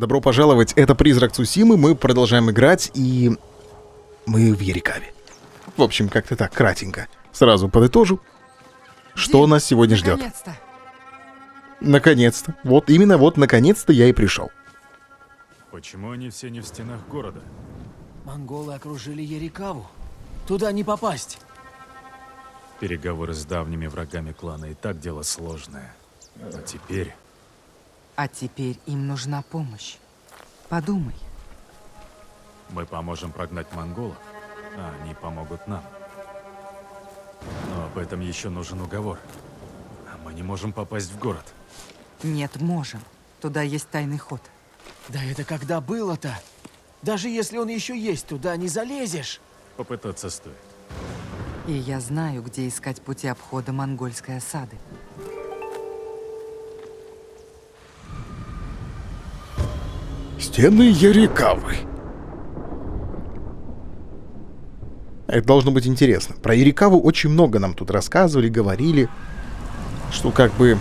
Добро пожаловать, это Призрак Цусимы, мы продолжаем играть, и мы в Ерикаве. В общем, как-то так, кратенько. Сразу подытожу, что нас сегодня ждет. Наконец-то. Наконец-то. Вот именно вот наконец-то я и пришел. Почему они все не в стенах города? Монголы окружили Ерикаву. Туда не попасть. Переговоры с давними врагами клана и так дело сложное. А теперь А теперь им нужна помощь. Подумай. мы поможем прогнать монголов, а они помогут нам. Но об этом еще нужен уговор. А мы не можем попасть в город. Нет, можем. Туда есть тайный ход. Да это когда было-то? Даже если он еще есть, туда не залезешь. Попытаться стоит. И я знаю, где искать пути обхода монгольской осады. Стены Ерикавы. Это должно быть интересно. Про Ерикаву очень много нам тут рассказывали, говорили, что как бы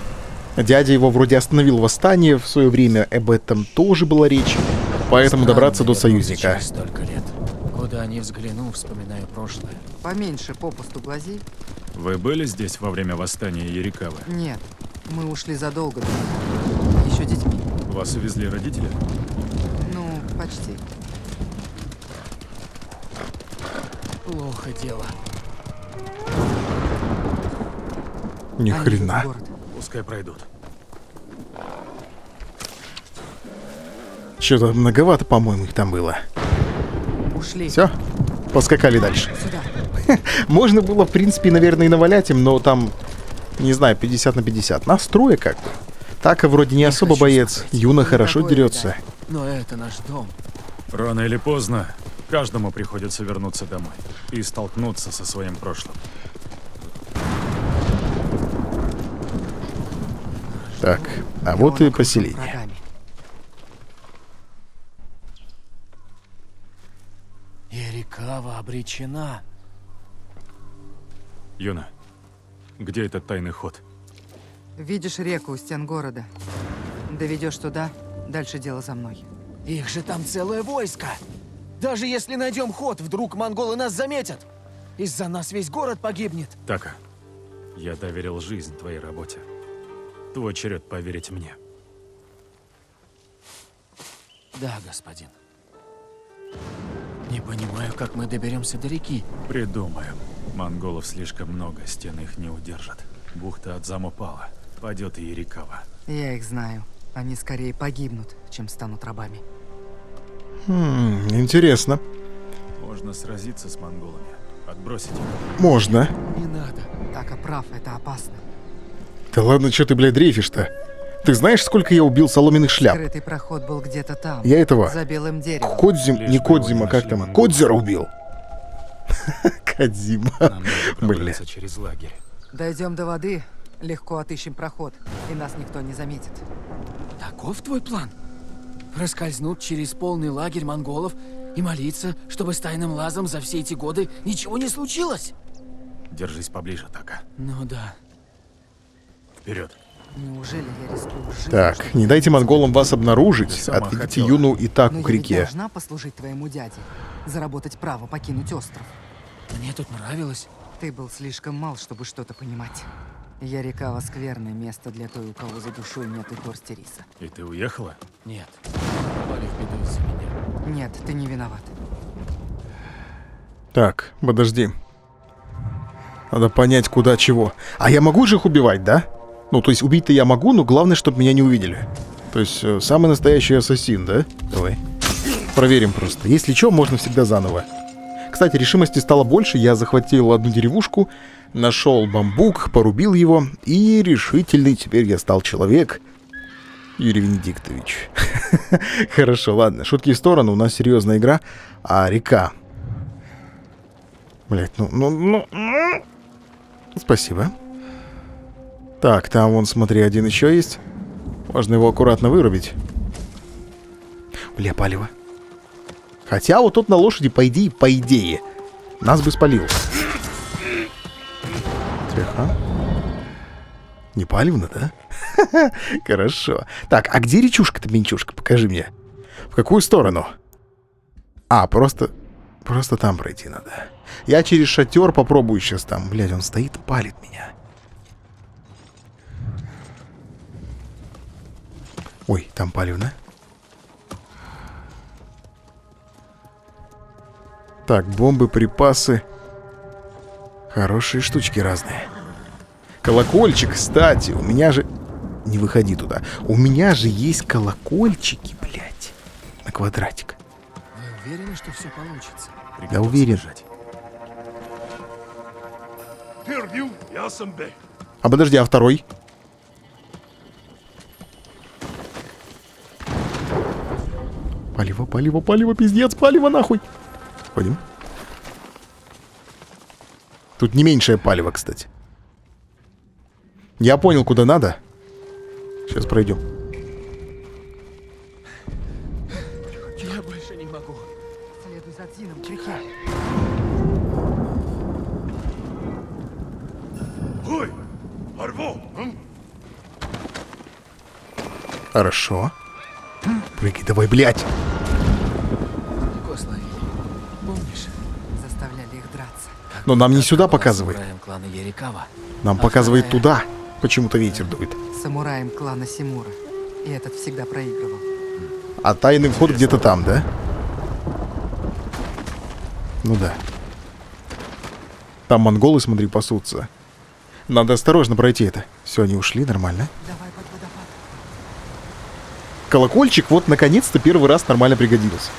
дядя его вроде остановил восстание в свое время, об этом тоже была речь, поэтому добраться до Странно, я вернулся союзника. Столько лет. Куда ни взгляну, вспоминаю прошлое. Поменьше попусту глази. Вы были здесь во время восстания Ерикавы? Нет, мы ушли задолго до этого. Еще детьми. Вас увезли родители? Ну, почти. Плохо дело. Ни Они хрена. Пускай пройдут. Что-то многовато, по-моему, их там было. Ушли. Все, поскакали дальше. Сюда. Можно было, в принципе, наверное, и навалять им, но там, не знаю, 50 на 50. Настроя как бы. Така вроде не особо боец. Юна Не хорошо дерется. Но это наш дом. Рано или поздно каждому приходится вернуться домой и столкнуться со своим прошлым. Так, а вот и поселение. врагами. Ерикава обречена. Юна, где этот тайный ход? Видишь реку у стен города. Доведешь туда, дальше дело за мной. Их же там целое войско. Даже если найдем ход, вдруг монголы нас заметят. Из-за нас весь город погибнет. Така, я доверил жизнь твоей работе. Твой черед поверить мне. Да, господин. Не понимаю, как мы доберемся до реки. Придумаем. Монголов слишком много, стены их не удержат. Бухта от упала. Падет и Ерикава. Я их знаю. Они скорее погибнут, чем станут рабами. Хм, интересно. Можно сразиться с монголами. Отбросить их. Можно. Не надо. Така прав, это опасно. Да ладно, что ты, блядь, дрейфишь-то? Ты знаешь, сколько я убил соломенных шляп? Скрытый проход был где-то там. Я этого... За белым деревом. Кодзим... Лишь Не Кодзима, как там? Кодзера убил. Кодзима. Пробраться через лагерь. Дойдем до воды, легко отыщем проход, и нас никто не заметит. Таков твой план? Проскользнуть через полный лагерь монголов и молиться, чтобы с тайным лазом за все эти годы ничего не случилось? Держись поближе, Така. Ну да. Вперед. Неужели я рискую жизнью? Так, не дайте монголам вас обнаружить. Отведите. Юну и Таку Но к я реке. должна послужить твоему дяде. Заработать право покинуть остров. Мне тут нравилось. Ты был слишком мал, чтобы что-то понимать. Ярикава скверное место для той, у кого за душой нет и горсти риса. И ты уехала? Нет. Попали в беду из-за меня. Нет, ты не виноват. Так, подожди. Надо понять, куда чего. А я могу же их убивать, да? Ну, то есть убить-то я могу, но главное, чтобы меня не увидели. То есть э, самый настоящий ассасин, да? Давай. Проверим просто. Если что, можно всегда заново. Кстати, решимости стало больше. Я захватил одну деревушку, нашел бамбук, порубил его. И решительный теперь я стал человек. Юрий Венедиктович. Хорошо, ладно. Шутки в сторону. У нас серьезная игра. А река. Блять, ну, ну, ну, ну. Спасибо. Так, там вон, смотри, один еще есть. Можно его аккуратно вырубить. Бля, палево. Хотя вот тут на лошади, по идее, по идее, нас бы спалил. Тихо. Не палевно, да? Хорошо. Так, а где речушка-то, Менчушка? Покажи мне. В какую сторону? А, просто... Просто там пройти надо. Я через шатер попробую сейчас там. Блядь, он стоит, палит меня. Ой, там палевно. Так, бомбы, припасы. Хорошие штучки разные. Колокольчик, кстати, у меня же... Не выходи туда. У меня же есть колокольчики, блядь. На квадратик. Вы уверены, что все получится? Я уверен. А подожди, а второй? Палево, палево, палево, пиздец, палево нахуй. Ходим. Тут не меньшее палево, кстати. Я понял, куда надо. Сейчас пройдем. Я больше не могу. Следуй за Дзином, к реке. Ой, арво. м? Хорошо. Прыгай, давай, блядь. Кослови. Помнишь? Заставляли их драться. Но нам не сюда показывает. Нам показывает туда. Почему-то ветер дует. Самураем клана Симура. И этот всегда проигрывал. А тайный вход где-то там, да? Ну да. Там монголы, смотри, пасутся. Надо осторожно пройти это. Все, они ушли, нормально. Давай под водопад. Колокольчик вот наконец-то первый раз нормально пригодился.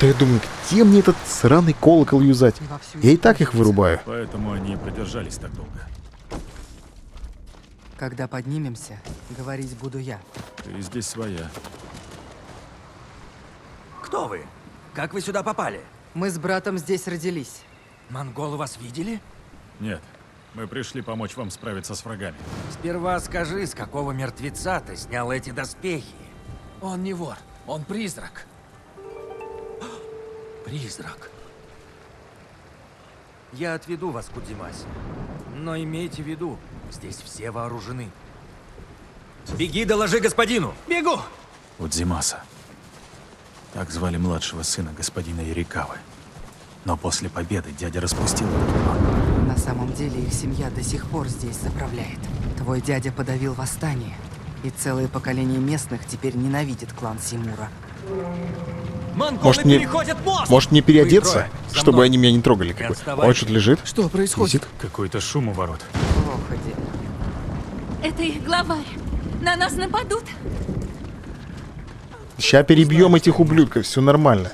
Да я думаю, где мне этот сраный колокол юзать? Я и так их вырубаю. Поэтому они продержались так долго. Когда поднимемся, говорить буду я. Ты здесь своя. Кто вы? Как вы сюда попали? Мы с братом здесь родились. Монголы вас видели? Нет, мы пришли помочь вам справиться с врагами. Сперва скажи, с какого мертвеца ты снял эти доспехи? Он не вор, он призрак. Призрак. Я отведу вас к Удимасе. Но имейте в виду, здесь все вооружены. Беги, доложи господину! Бегу! Удзимаса. Так звали младшего сына господина Ярикавы. Но после победы дядя распустил этот клан. На самом деле их семья до сих пор здесь заправляет. Твой дядя подавил восстание. И целое поколение местных теперь ненавидит клан Симура. Может, мне-! Может мне переодеться, чтобы они меня не трогали? Какой? Ой, что-то лежит? Что происходит? Какой-то шум у ворот. Плохо дело. Это их главарь. На нас нападут. Ща перебьем этих ублюдков, все нормально.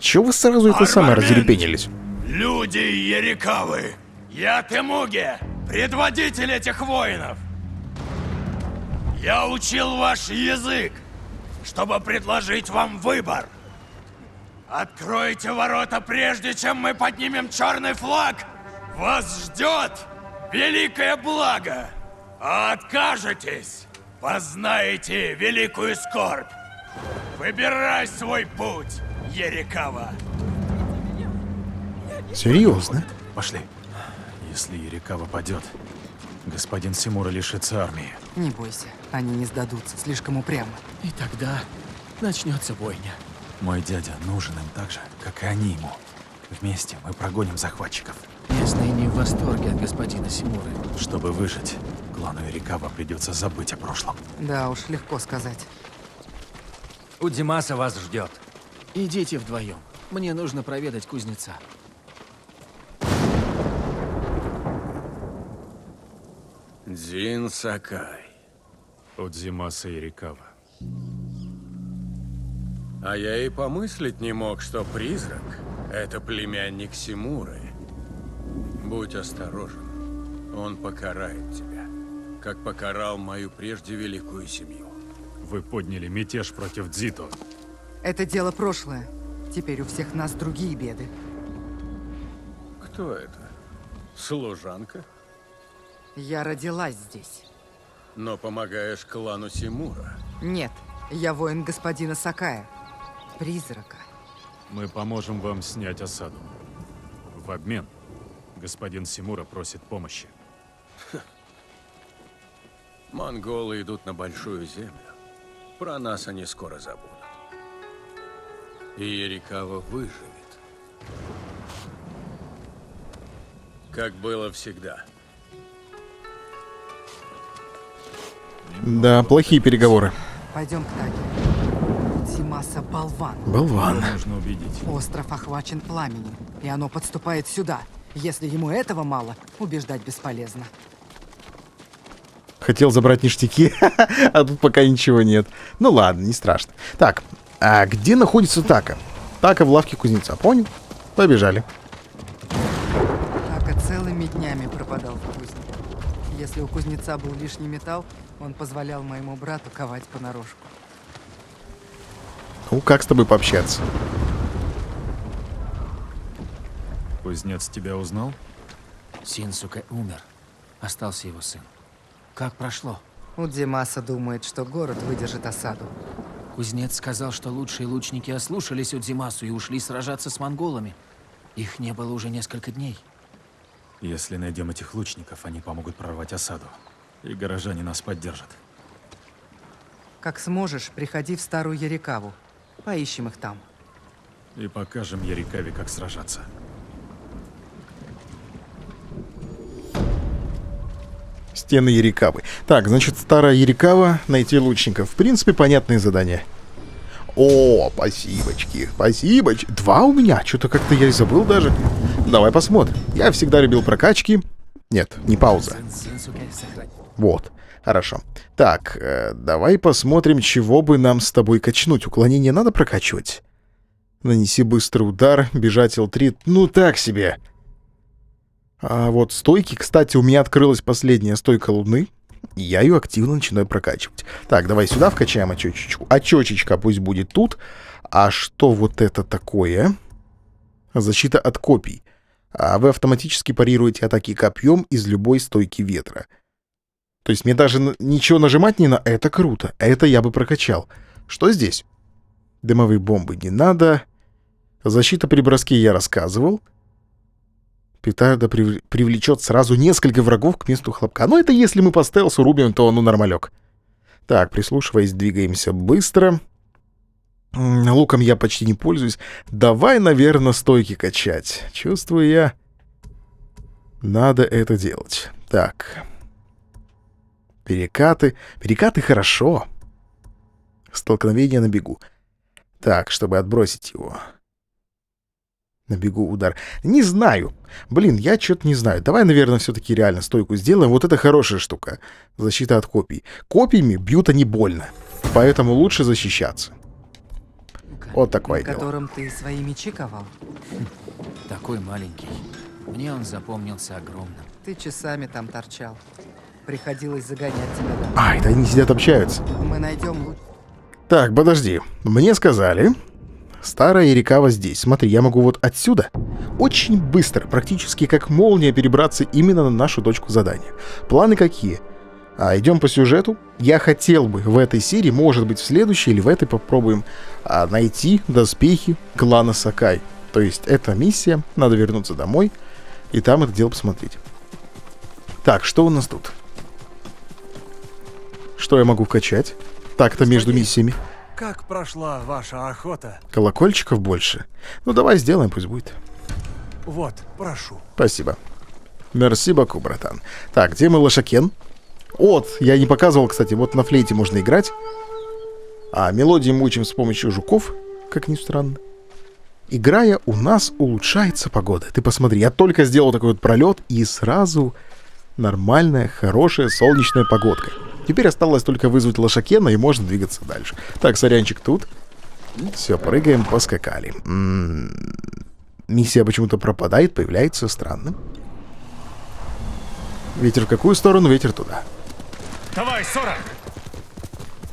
Чего вы сразу это самое Армамент! разрепенились? Люди Ярикавы. Я Темуге, предводитель этих воинов. Я учил ваш язык, чтобы предложить вам выбор. Откройте ворота, прежде чем мы поднимем черный флаг. Вас ждет великое благо. А откажетесь, познаете великую скорбь. Выбирай свой путь, Ерикава. Серьезно? Пошли. Если Ярикава падет, господин Симура лишится армии. Не бойся, они не сдадутся, слишком упрямы. И тогда начнется бойня. Мой дядя нужен им так же, как и они ему. Вместе мы прогоним захватчиков. Местные не в восторге от господина Симуры. Чтобы выжить, клану Ярикава придется забыть о прошлом. Да уж, легко сказать. Удимаса вас ждет. Идите вдвоем. Мне нужно проведать кузнеца. Дзин Сакай. Удзимаса Ярикава. А я и помыслить не мог, что призрак — это племянник Симуры. Будь осторожен. Он покарает тебя, как покарал мою прежде великую семью. Вы подняли мятеж против Дзито. Это дело прошлое. Теперь у всех нас другие беды. Кто это? Служанка? Я родилась здесь. Но помогаешь клану Симура. Нет, я воин господина Сакая. Призрака. Мы поможем вам снять осаду. В обмен господин Симура просит помощи. Монголы идут на большую землю. Про нас они скоро забудут. и Ерикава выживет. Как было всегда. Да, плохие переговоры. Пойдем к Таге. Димаса болван. Болван. Нужно убедить. Остров охвачен пламенем, и оно подступает сюда. Если ему этого мало, убеждать бесполезно. Хотел забрать ништяки, а тут пока ничего нет. Ну ладно, не страшно. Так, а где находится Така? Така в лавке кузнеца, понял? Побежали. Если у кузнеца был лишний металл, он позволял моему брату ковать понарошку. Ну, как с тобой пообщаться? Кузнец тебя узнал? Синсуке умер. Остался его сын. Как прошло? У Димаса думает, что город выдержит осаду. Кузнец сказал, что лучшие лучники ослушались Удзимасу и ушли сражаться с монголами. Их не было уже несколько дней. Если найдем этих лучников, они помогут прорвать осаду. И горожане нас поддержат. Как сможешь, приходи в старую Ярикаву. Поищем их там. И покажем Ярикаве, как сражаться. Стены Ерикавы. Так, значит, старая Ерикава, найти лучников. В принципе, понятное задание. О, спасибочки, спасибочки. Два у меня, что-то как-то я и забыл даже. Давай посмотрим. Я всегда любил прокачки. Нет, не пауза. Вот, хорошо. Так, э, давай посмотрим, чего бы нам с тобой качнуть. Уклонение надо прокачивать? Нанеси быстрый удар, бежать L3. Ну так себе. А вот стойки, кстати, у меня открылась последняя стойка Луны. И Я ее активно начинаю прокачивать. Так, давай сюда вкачаем очечечку. Очечечка пусть будет тут. А что вот это такое? Защита от копий. А вы автоматически парируете атаки копьем из любой стойки ветра. То есть мне даже ничего нажимать не на... Это круто. Это я бы прокачал. Что здесь? Дымовые бомбы не надо. Защита при броске я рассказывал. Петарда прив- привлечет сразу несколько врагов к месту хлопка. Но это если мы по стелсу рубим, то ну нормалек. Так, прислушиваясь, двигаемся быстро. Луком я почти не пользуюсь. Давай, наверное, стойки качать. Чувствую я... Надо это делать. Так. Перекаты. Перекаты хорошо. Столкновение на бегу. Так, чтобы отбросить его. На бегу удар. Не знаю. Блин, я что-то не знаю. Давай, наверное, все-таки реально стойку сделаем. Вот это хорошая штука. Защита от копий. Копиями бьют они больно. Поэтому лучше защищаться. Вот такое на дело. котором ты свои мечи ковал. Такой маленький. Мне он запомнился огромным. Ты часами там торчал. Приходилось загонять тебя домой. А, это они сидят общаются. Мы найдем лу- Так, подожди. Мне сказали... Старая Ерикава здесь. Смотри, я могу вот отсюда очень быстро, практически как молния, перебраться именно на нашу точку задания. Планы какие? А, идем по сюжету. Я хотел бы в этой серии, может быть в следующей или в этой попробуем а, найти доспехи клана Сакай. То есть это миссия, надо вернуться домой и там это дело посмотреть. Так, что у нас тут? Что я могу вкачать? Так-то между миссиями. Как прошла ваша охота? Колокольчиков больше. Ну давай сделаем, пусть будет. Вот, прошу. Спасибо. Мерси баку, братан. Так, где мы лошакен? Вот, я не показывал, кстати, вот на флейте можно играть. А мелодии мы учим с помощью жуков, как ни странно. Играя, у нас улучшается погода. Ты посмотри, я только сделал такой вот пролет, и сразу нормальная, хорошая солнечная погодка. Теперь осталось только вызвать лошакена, и можно двигаться дальше. Так, сорянчик тут. Все, прыгаем, поскакали. М, Миссия почему-то пропадает, появляется странным. Ветер в какую сторону? Ветер туда. Давай, Сора!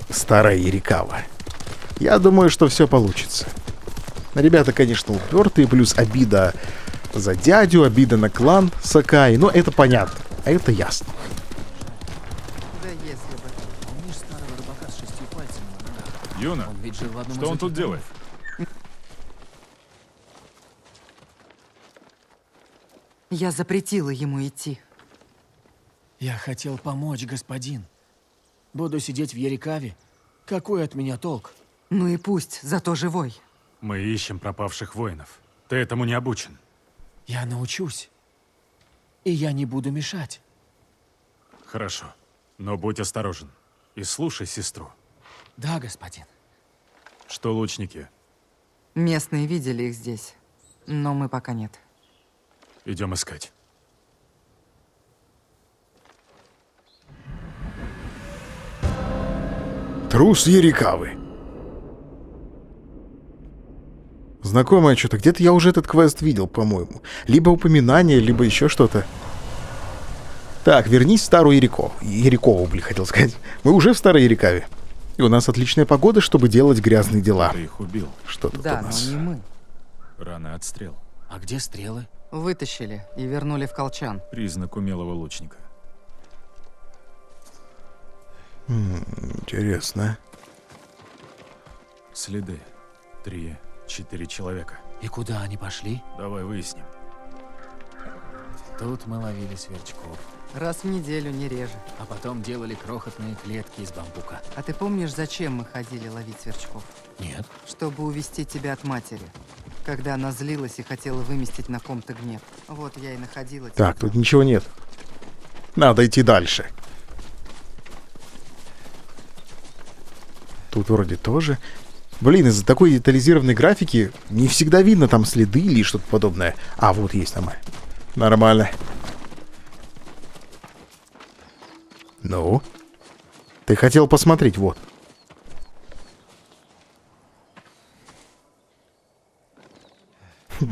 Старая Ерикава. Я думаю, что все получится. Ребята, конечно, упертые, плюс обида за дядю, обида на клан Сакай. Но это понятно. А это ясно. Да если бы. Помнишь старого рыбака с шестью пальцами на ногах? Ведь жил в одном что из он тут делает? Я запретила ему идти. Я хотел помочь, господин. Буду сидеть в Ерикаве. Какой от меня толк? Ну и пусть, зато живой. Мы ищем пропавших воинов. Ты этому не обучен. Я научусь. И я не буду мешать. Хорошо. Но будь осторожен. И слушай сестру. Да, господин. Что лучники? Местные видели их здесь, но мы пока нет. Идем искать. Трус Ерикавы. Знакомое что-то. Где-то я уже этот квест видел, по-моему. Либо упоминание, либо еще что-то. Так, вернись в Старую Ерикову. Ерикову, блин, хотел сказать. Мы уже в Старой Ерикаве. И у нас отличная погода, чтобы делать грязные дела. Ты их убил. Что тут Да, у но нас? не мы. Раны от стрел. А где стрелы? Вытащили и вернули в колчан. Признак умелого лучника. Интересно. Следы. Три, четыре человека. И куда они пошли? Давай выясним. Тут мы ловили сверчков, Раз в неделю, не реже. а потом делали крохотные клетки из бамбука. А ты помнишь, зачем мы ходили ловить сверчков? Нет. Чтобы увести тебя от матери. Когда она злилась и хотела выместить на ком-то гнев. Вот я и находила тебя. Так, тут ничего нет. Надо идти дальше. Тут вроде тоже. Блин, из-за такой детализированной графики не всегда видно там следы или что-то подобное. А, вот есть нормально. Нормально. Ну? Ты хотел посмотреть, вот.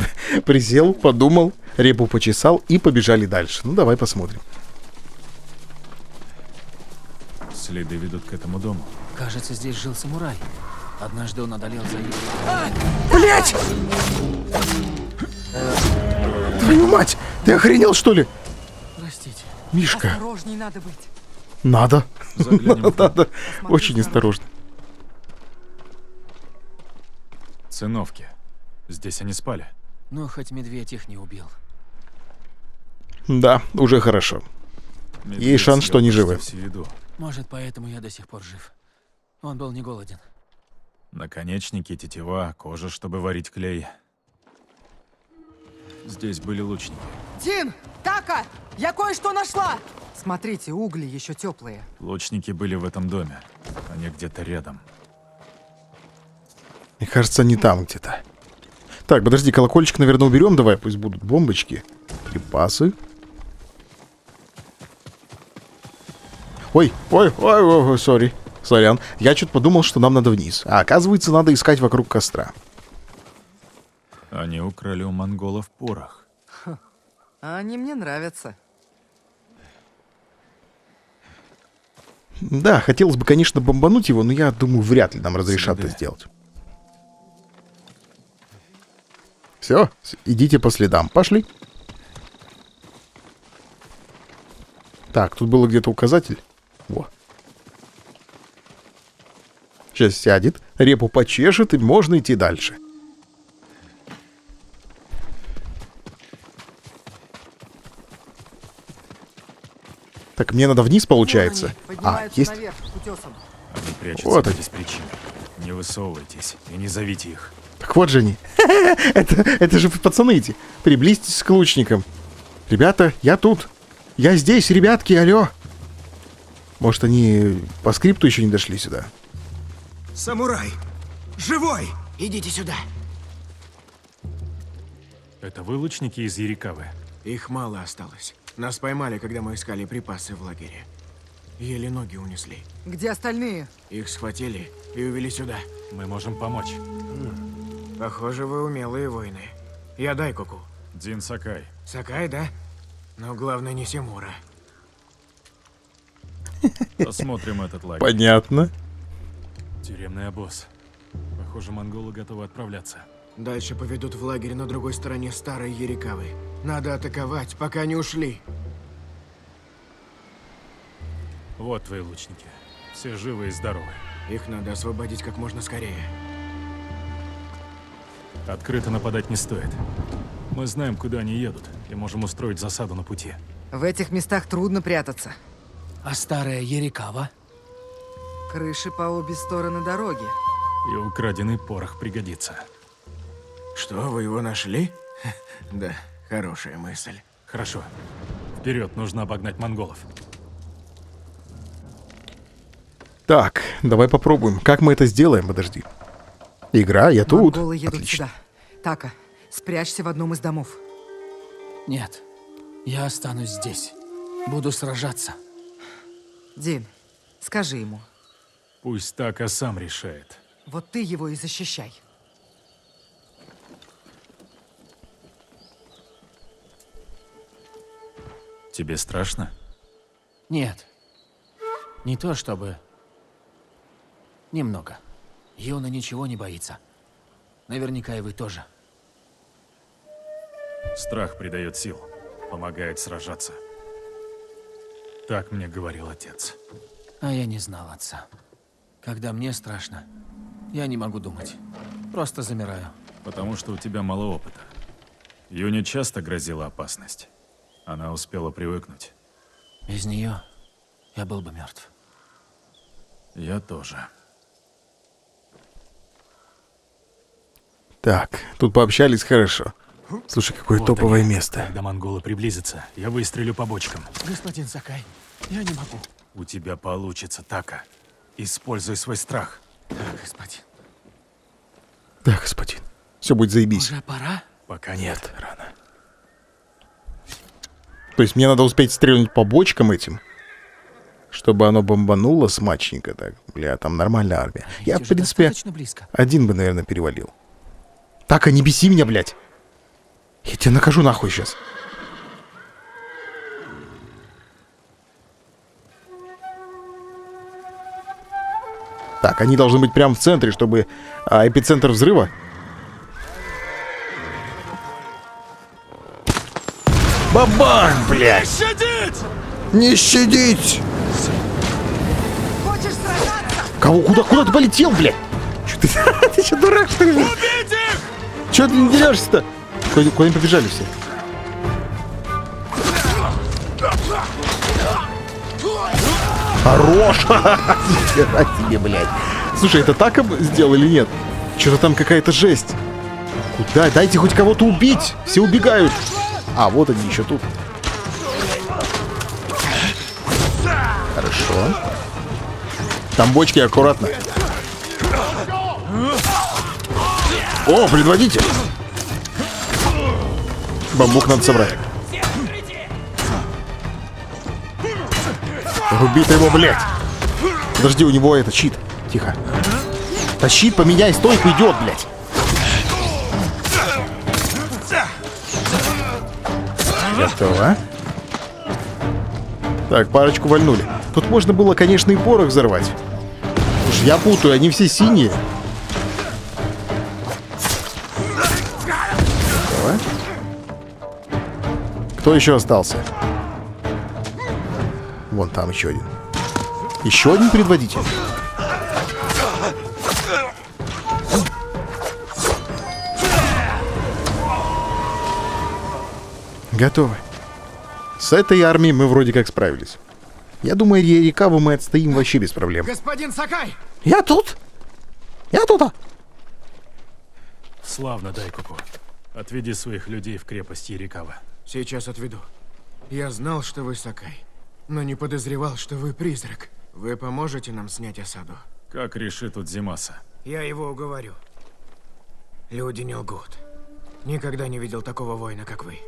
Присел, подумал, репу почесал и побежали дальше. Ну, давай посмотрим. Следы ведут к этому дому. Кажется, здесь жил самурай. Однажды он одолел заезд. Твою мать! Ты охренел, что ли? Простите. Мишка, Осторожней надо быть. Надо. Надо. Очень осторожно. Циновки. Здесь они спали. Ну, хоть медведь их не убил. Да, уже хорошо. Медведь шанс, что почти живы. Может, поэтому я до сих пор жив. Он был не голоден. Наконечники, тетива, кожа, чтобы варить клей. Здесь были лучники. Дин! Така! Я кое-что нашла! Смотрите, угли еще теплые. Лучники были в этом доме. Они где-то рядом. Мне кажется, не там где-то. Так, подожди, колокольчик, наверное, уберем. Давай, пусть будут бомбочки. Припасы. Ой, ой, ой, ой, ой, сори. Сорян. Я что-то подумал, что нам надо вниз. А оказывается, надо искать вокруг костра. Они украли у монголов порох. А они мне нравятся. Да, хотелось бы, конечно, бомбануть его, но я думаю, вряд ли нам разрешат это Следы. сделать. Все, идите по следам. Пошли. Так, тут был где-то указатель. Во. Сейчас сядет, репу почешет, и можно идти дальше. Так, мне надо вниз, получается. А, поднимаются есть? наверх. Они прячутся Вот без причины. Не высовывайтесь и не зовите их. Так вот же они. это, это же пацаны эти. Приблизьтесь к лучникам. Ребята, я тут. Я здесь, ребятки, алло. Может, они по скрипту еще не дошли сюда? Самурай! Живой! Идите сюда. Это вы лучники из Ерикавы? Их мало осталось. Нас поймали, когда мы искали припасы в лагере. Еле ноги унесли. Где остальные? Их схватили и увели сюда. Мы можем помочь. Похоже, вы умелые воины. Я Дайкоку. Дин Сакай. Сакай, да? Но главное не Симура. Посмотрим этот лагерь. Понятно. Тюремный обоз. Похоже, монголы готовы отправляться. Дальше поведут в лагерь на другой стороне старой Ерикавы. Надо атаковать, пока не ушли. Вот твои лучники. Все живы и здоровы. Их надо освободить как можно скорее. Открыто нападать не стоит. Мы знаем, куда они едут, и можем устроить засаду на пути. В этих местах трудно прятаться. А старая Ерикава? Крыши по обе стороны дороги. И украденный порох пригодится. Что, вы его нашли? Да, хорошая мысль. Хорошо. Вперед, нужно обогнать монголов. Так, давай попробуем. Как мы это сделаем? Подожди. Игра, я тут. Монголы едут Отлично. сюда. Така, спрячься в одном из домов. Нет, я останусь здесь. Буду сражаться. Дин, скажи ему. Пусть Така сам решает. Вот ты его и защищай. Тебе страшно? Нет. Не то чтобы... Немного. Юна ничего не боится. Наверняка и вы тоже. Страх придает сил, помогает сражаться. Так мне говорил отец. А я не знал отца. Когда мне страшно, я не могу думать. Просто замираю. Потому что у тебя мало опыта. Юне часто грозила опасность. Она успела привыкнуть. Без нее я был бы мертв. Я тоже. Так, тут пообщались хорошо. Слушай, какое Вот топовое они. место. Когда монголы приблизятся, я выстрелю по бочкам. Господин Сакай, я не могу. У тебя получится, Така. Используй свой страх. Да, господин. Да, господин. Все будет заебись. Уже пора? Пока нет. Рано. То есть мне надо успеть стрельнуть по бочкам этим, чтобы оно бомбануло смачненько так. Бля, там нормальная армия. Я, в принципе, один бы, наверное, перевалил. Так, а не беси меня, блядь. Я тебя накажу нахуй сейчас. Так, они должны быть прямо в центре, чтобы а, эпицентр взрыва. Бабах, блядь! Не щадить! Не щадить! Хочешь сражаться? Кого? Куда? Куда ты полетел, блядь? Чё ты? ты что, дурак, что ли? Чё ты не дерешься-то? Куда, куда они побежали все? Хорош! Нихера себе, блядь. Слушай, это так сделал или нет? Что-то там какая-то жесть. Куда? Дайте хоть кого-то убить. Все убегают. А, вот они еще тут. Хорошо. Там бочки аккуратно. О, предводитель! Бамбук надо собрать. Руби ты его, блядь! Подожди, у него это щит. Тихо. Да щит поменяй, стойку идет, блядь. Готово. Так, парочку вальнули. Тут можно было, конечно, и порох взорвать. Слушай, я путаю, они все синие. Давай. Кто еще остался? Вон там еще один. Еще один предводитель. Готовы. С этой армией мы вроде как справились. Я думаю, Рерикаву мы отстоим вообще без проблем. Господин Сакай! Я тут! Я тут! а? Славно, Дайкуку. Отведи своих людей в крепость Ярикава. Сейчас отведу. Я знал, что вы Сакай, но не подозревал, что вы призрак. Вы поможете нам снять осаду? Как решит Удзимаса? Я его уговорю. Люди не лгут. Никогда не видел такого воина, как вы.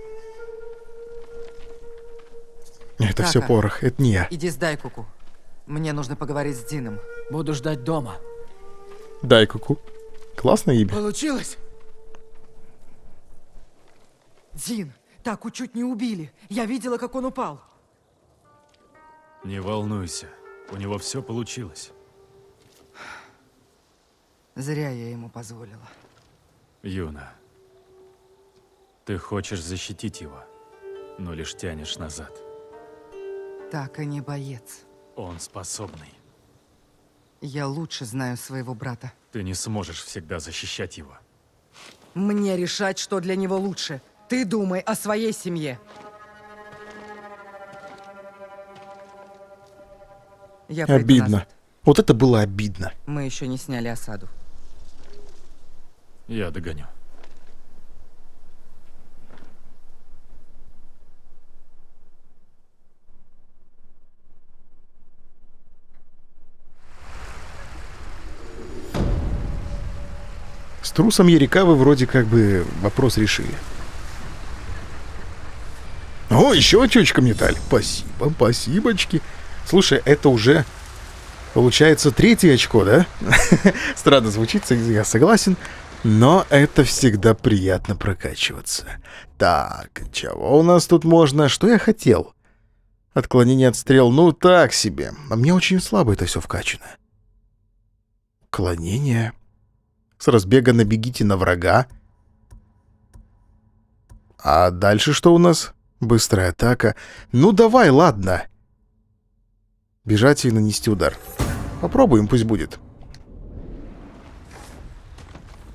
Это все Така. порох, это не я. Иди сдай куку. Мне нужно поговорить с Дином. Буду ждать дома. Дай куку. Классное имя. Получилось? Дин, Таку чуть не убили. Я видела, как он упал. Не волнуйся. У него все получилось. Зря я ему позволила. Юна, ты хочешь защитить его, но лишь тянешь назад. Така не боец. Он способный. Я лучше знаю своего брата. Ты не сможешь всегда защищать его. Мне решать, что для него лучше. Ты думай о своей семье. Я Обидно. назад. Вот это было обидно. Мы еще не сняли осаду. Я догоню. Трусом Ярикавы вроде как бы вопрос решили. О, еще очечка мне дали. Спасибо, спасибочки. Слушай, это уже получается третье очко, да? Странно звучит, я согласен. Но это всегда приятно прокачиваться. Так, чего у нас тут можно? Что я хотел? Отклонение от стрел, ну так себе. А мне очень слабо это все вкачано. Клонение. С разбега набегите на врага. А дальше что у нас? Быстрая атака. Ну давай, ладно. Бежать и нанести удар. Попробуем, пусть будет.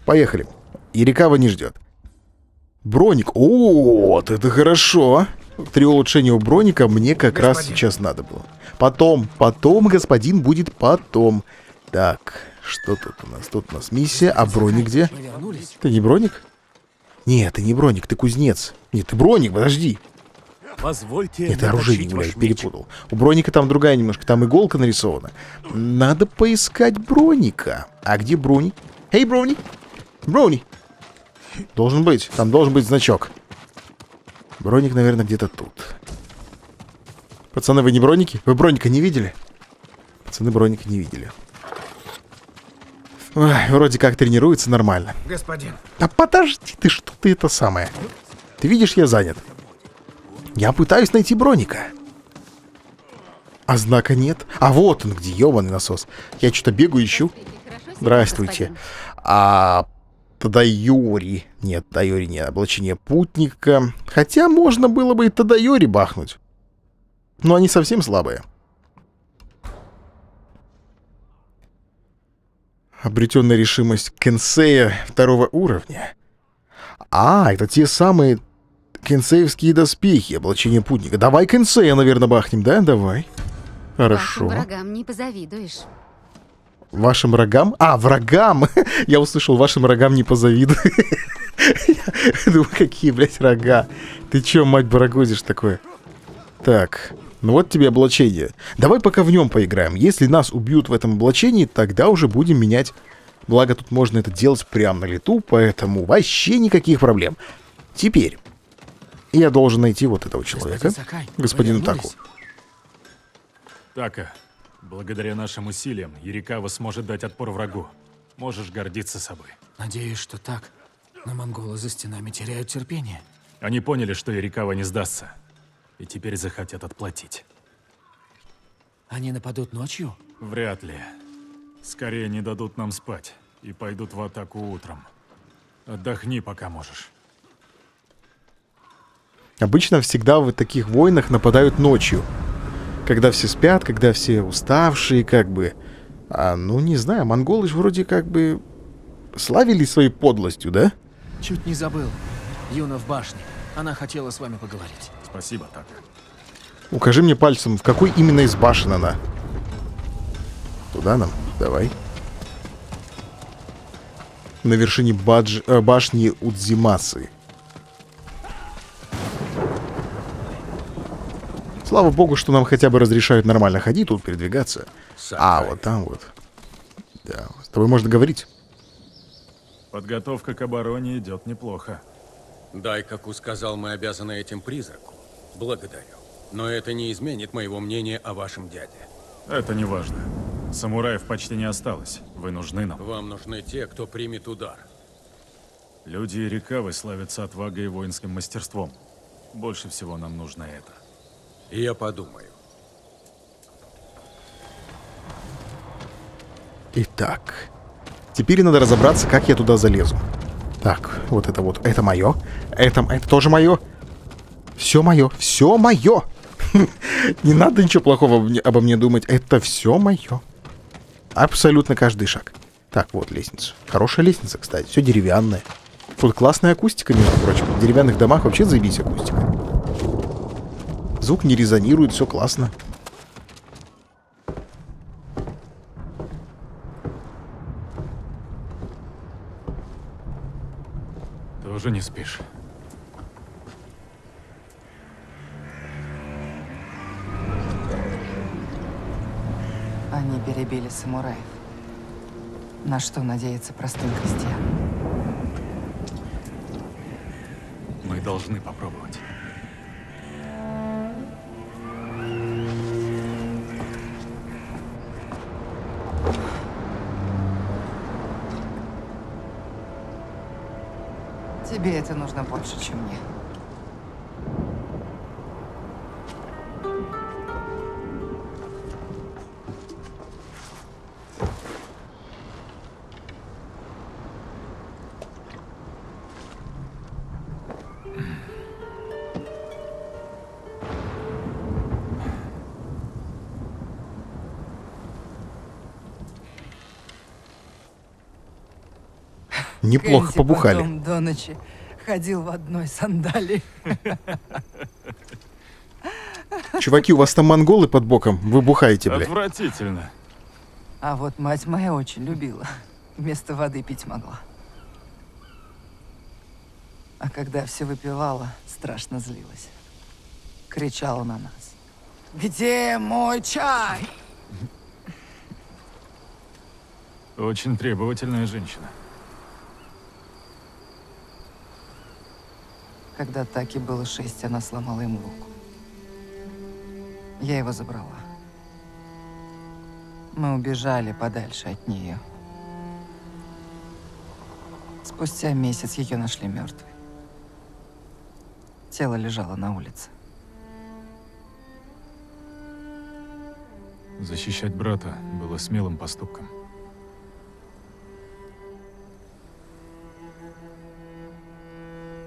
Поехали. Ирикава не ждет. Броник. О, вот это хорошо. Три улучшения у броника мне как господин. раз сейчас надо было. Потом, потом, господин, будет потом. Так, что тут у нас? Тут у нас миссия, а броник где? Ты не броник? Нет, ты не броник, ты кузнец. Нет, ты броник, подожди. Позвольте Нет, оружие, блядь, перепутал. У броника там другая немножко, там иголка нарисована. Надо поискать броника. А где броник? Эй, броник! Брони! Должен быть. Там должен быть значок. Броник, наверное, где-то тут. Пацаны, вы не броники? Вы броника не видели? Пацаны броника не видели. Ой, вроде как тренируется нормально. Господин. Да подожди ты, что ты это самое? Ты видишь, я занят. Я пытаюсь найти броника. А знака нет. А вот он где, ебаный насос. Я что-то бегаю, ищу. Здравствуйте. А Тадайори. Нет, Тадайори не облачение путника. Хотя можно было бы и Тадайори бахнуть. Но они совсем слабые. Обретенная решимость Кенсея второго уровня. А, это те самые кенсеевские доспехи, облачение путника. Давай Кенсея, наверное, бахнем, да? Давай. Хорошо. Вашим врагам не позавидуешь. Вашим врагам? А, врагам! Я услышал, вашим врагам не позавидую. Думаю, какие, блядь, рога. Ты чё, мать, барагозишь такое? Так, ну вот тебе облачение. Давай пока в нем поиграем. Если нас убьют в этом облачении, тогда уже будем менять. Благо, тут можно это делать прямо на лету, поэтому вообще никаких проблем. Теперь, я должен найти вот этого человека, господин Таку. Така, Благодаря нашим усилиям Ярикава сможет дать отпор врагу. Можешь гордиться собой. Надеюсь, что так. Но монголы за стенами теряют терпение. Они поняли, что Ярикава не сдастся. И теперь захотят отплатить. Они нападут ночью? Вряд ли. Скорее не дадут нам спать. И пойдут в атаку утром. Отдохни, пока можешь. Обычно всегда в таких войнах нападают ночью когда все спят, когда все уставшие, как бы. А, ну, не знаю, монголы же вроде как бы славились своей подлостью, да? Чуть не забыл. Юна в башне. Она хотела с вами поговорить. Спасибо, так. Укажи мне пальцем, в какой именно из башен она. Туда нам? Давай. На вершине бадж... э, башни Удзимасы. Слава богу, что нам хотя бы разрешают нормально ходить, тут передвигаться. Сакай. А, вот там вот. Да, с тобой можно говорить. Подготовка к обороне идет неплохо. Дай, как сказал, мы обязаны этим призраку. Благодарю. Но это не изменит моего мнения о вашем дяде. Это не важно. Самураев почти не осталось. Вы нужны нам. Вам нужны те, кто примет удар. Люди Рикавы славятся отвагой и воинским мастерством. Больше всего нам нужно это. Я подумаю. Итак, теперь надо разобраться, как я туда залезу. Так, вот это вот, это мое. Это, это тоже мое. Все мое, все мое. Не надо ничего плохого обо мне думать. Это все мое. Абсолютно каждый шаг. Так, вот лестница. Хорошая лестница, кстати. Все деревянное. Тут классная акустика, между прочим. В деревянных домах вообще заебись акустика. Звук не резонирует, все классно. Тоже не спишь? Они перебили самураев. На что надеяться простым крестьян? Мы должны попробовать. Тебе это нужно больше, чем мне. Неплохо Кэнси побухали. потом до ночи ходил в одной сандалии. Чуваки, у вас там монголы под боком, вы бухаете, блядь. Отвратительно. А вот мать моя очень любила. Вместо воды пить могла. А когда все выпивала, страшно злилась. Кричала на нас. Где мой чай? Очень требовательная женщина. Когда Таки было шесть, она сломала ему руку. Я его забрала. Мы убежали подальше от нее. Спустя месяц ее нашли мертвой. Тело лежало на улице. Защищать брата было смелым поступком.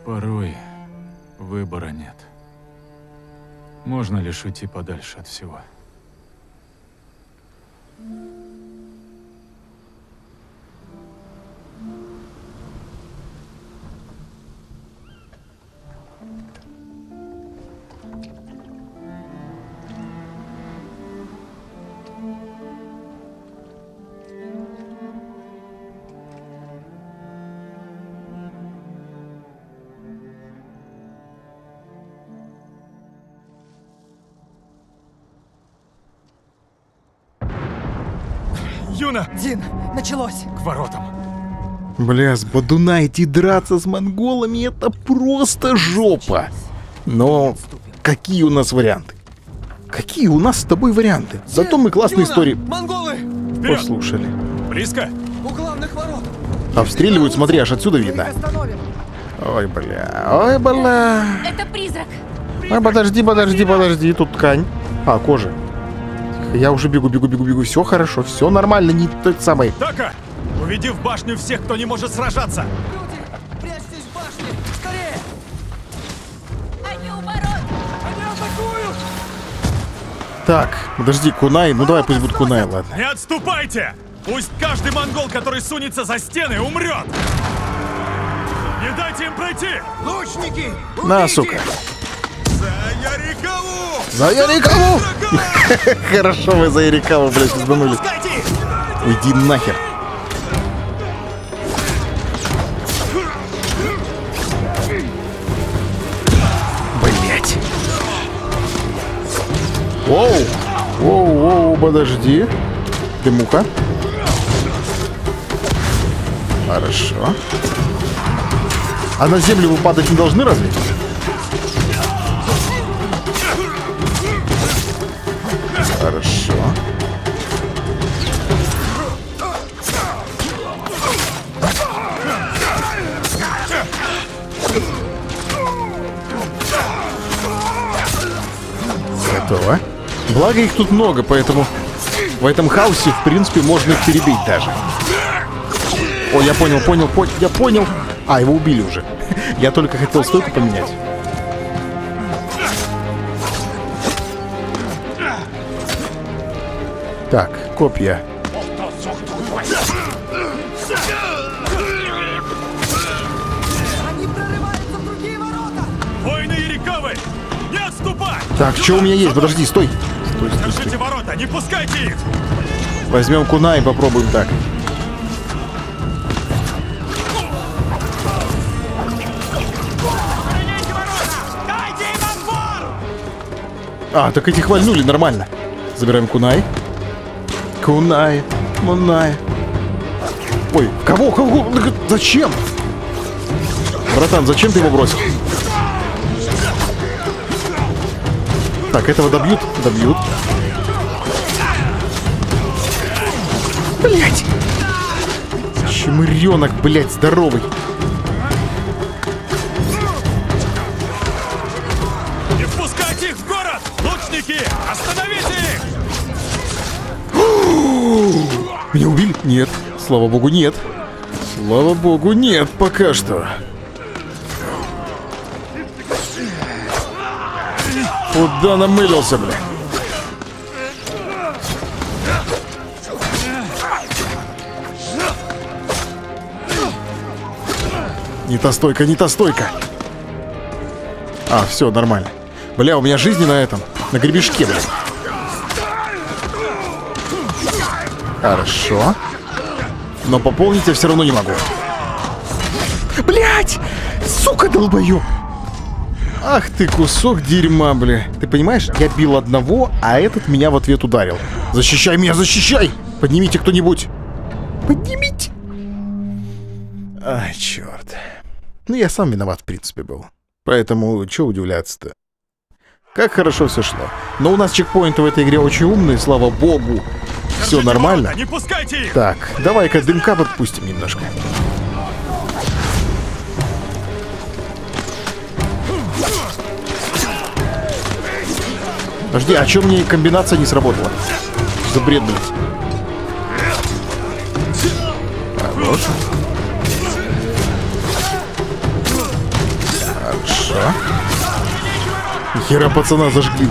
Порой выбора нет. Можно лишь уйти подальше от всего. Юна! Началось! К воротам. Бля, с Бадуна идти драться с монголами это просто жопа. Но какие у нас варианты? Какие у нас с тобой варианты? Зато мы классные истории Монголы! Вперед! послушали. Близко? У главных ворот! Обстреливают, смотри, аж отсюда видно. Ой, бля, ой, бля. Это призрак. Ой, подожди, подожди, подожди, тут ткань. А, кожа. Я уже бегу, бегу, бегу, бегу. Все хорошо, все нормально, не тот самый. Така! Уведи в башню всех, кто не может сражаться! Люди, прячьтесь в башне! Скорее! Они у ворот. Они атакуют! Так, подожди, Кунай. Ну давай, пусть будет Кунай, ладно. Не отступайте! Пусть каждый монгол, который сунется за стены, умрет! Не дайте им пройти! Лучники! На, убейте сука. их! За Ярикову! За Ярикову! Хорошо вы за Ярикову, блядь, изданули. Пускайте их! Уйди нахер. Блять. Воу! Воу, воу, подожди. Ты муха. Хорошо. А на землю вы падать не должны разве? Хорошо. Готово. Благо их тут много, поэтому в этом хаосе, в принципе, можно их перебить даже. О, я понял, понял, понял, я понял. А, его убили уже. Я только хотел стойку поменять. Копья. Так, что у меня есть? Подожди, стой. Стой, стой, стой. ворота, не пускайте их! Возьмем куна и попробуем так. А, так этих вальнули нормально. Забираем кунай. Кунай, Мунай. Ой, кого, кого? Зачем? Братан, зачем ты его бросил? Так, этого добьют? Добьют. Блять! Чемыренок, блять, здоровый. Слава богу, нет. Слава богу, нет пока что. Куда намылился, бля? Не та стойка, не та стойка. А, все, нормально. Бля, у меня жизни на этом. На гребешке, бля. Хорошо. Но пополнить я все равно не могу. Блять! Сука, долбою! Ах ты кусок дерьма, бля. Ты понимаешь, я бил одного, а этот меня в ответ ударил. Защищай меня, защищай! Поднимите кто-нибудь. Поднимите! Ай, черт. Ну, я сам виноват, в принципе, был. Поэтому, что удивляться-то? Как хорошо все шло. Но у нас чекпоинты в этой игре очень умные, слава богу. Все нормально. Так, давай-ка дымка подпустим немножко. Подожди, а чё мне комбинация не сработала? За бред. Хорош. Хорошо. Хера пацана зажгли.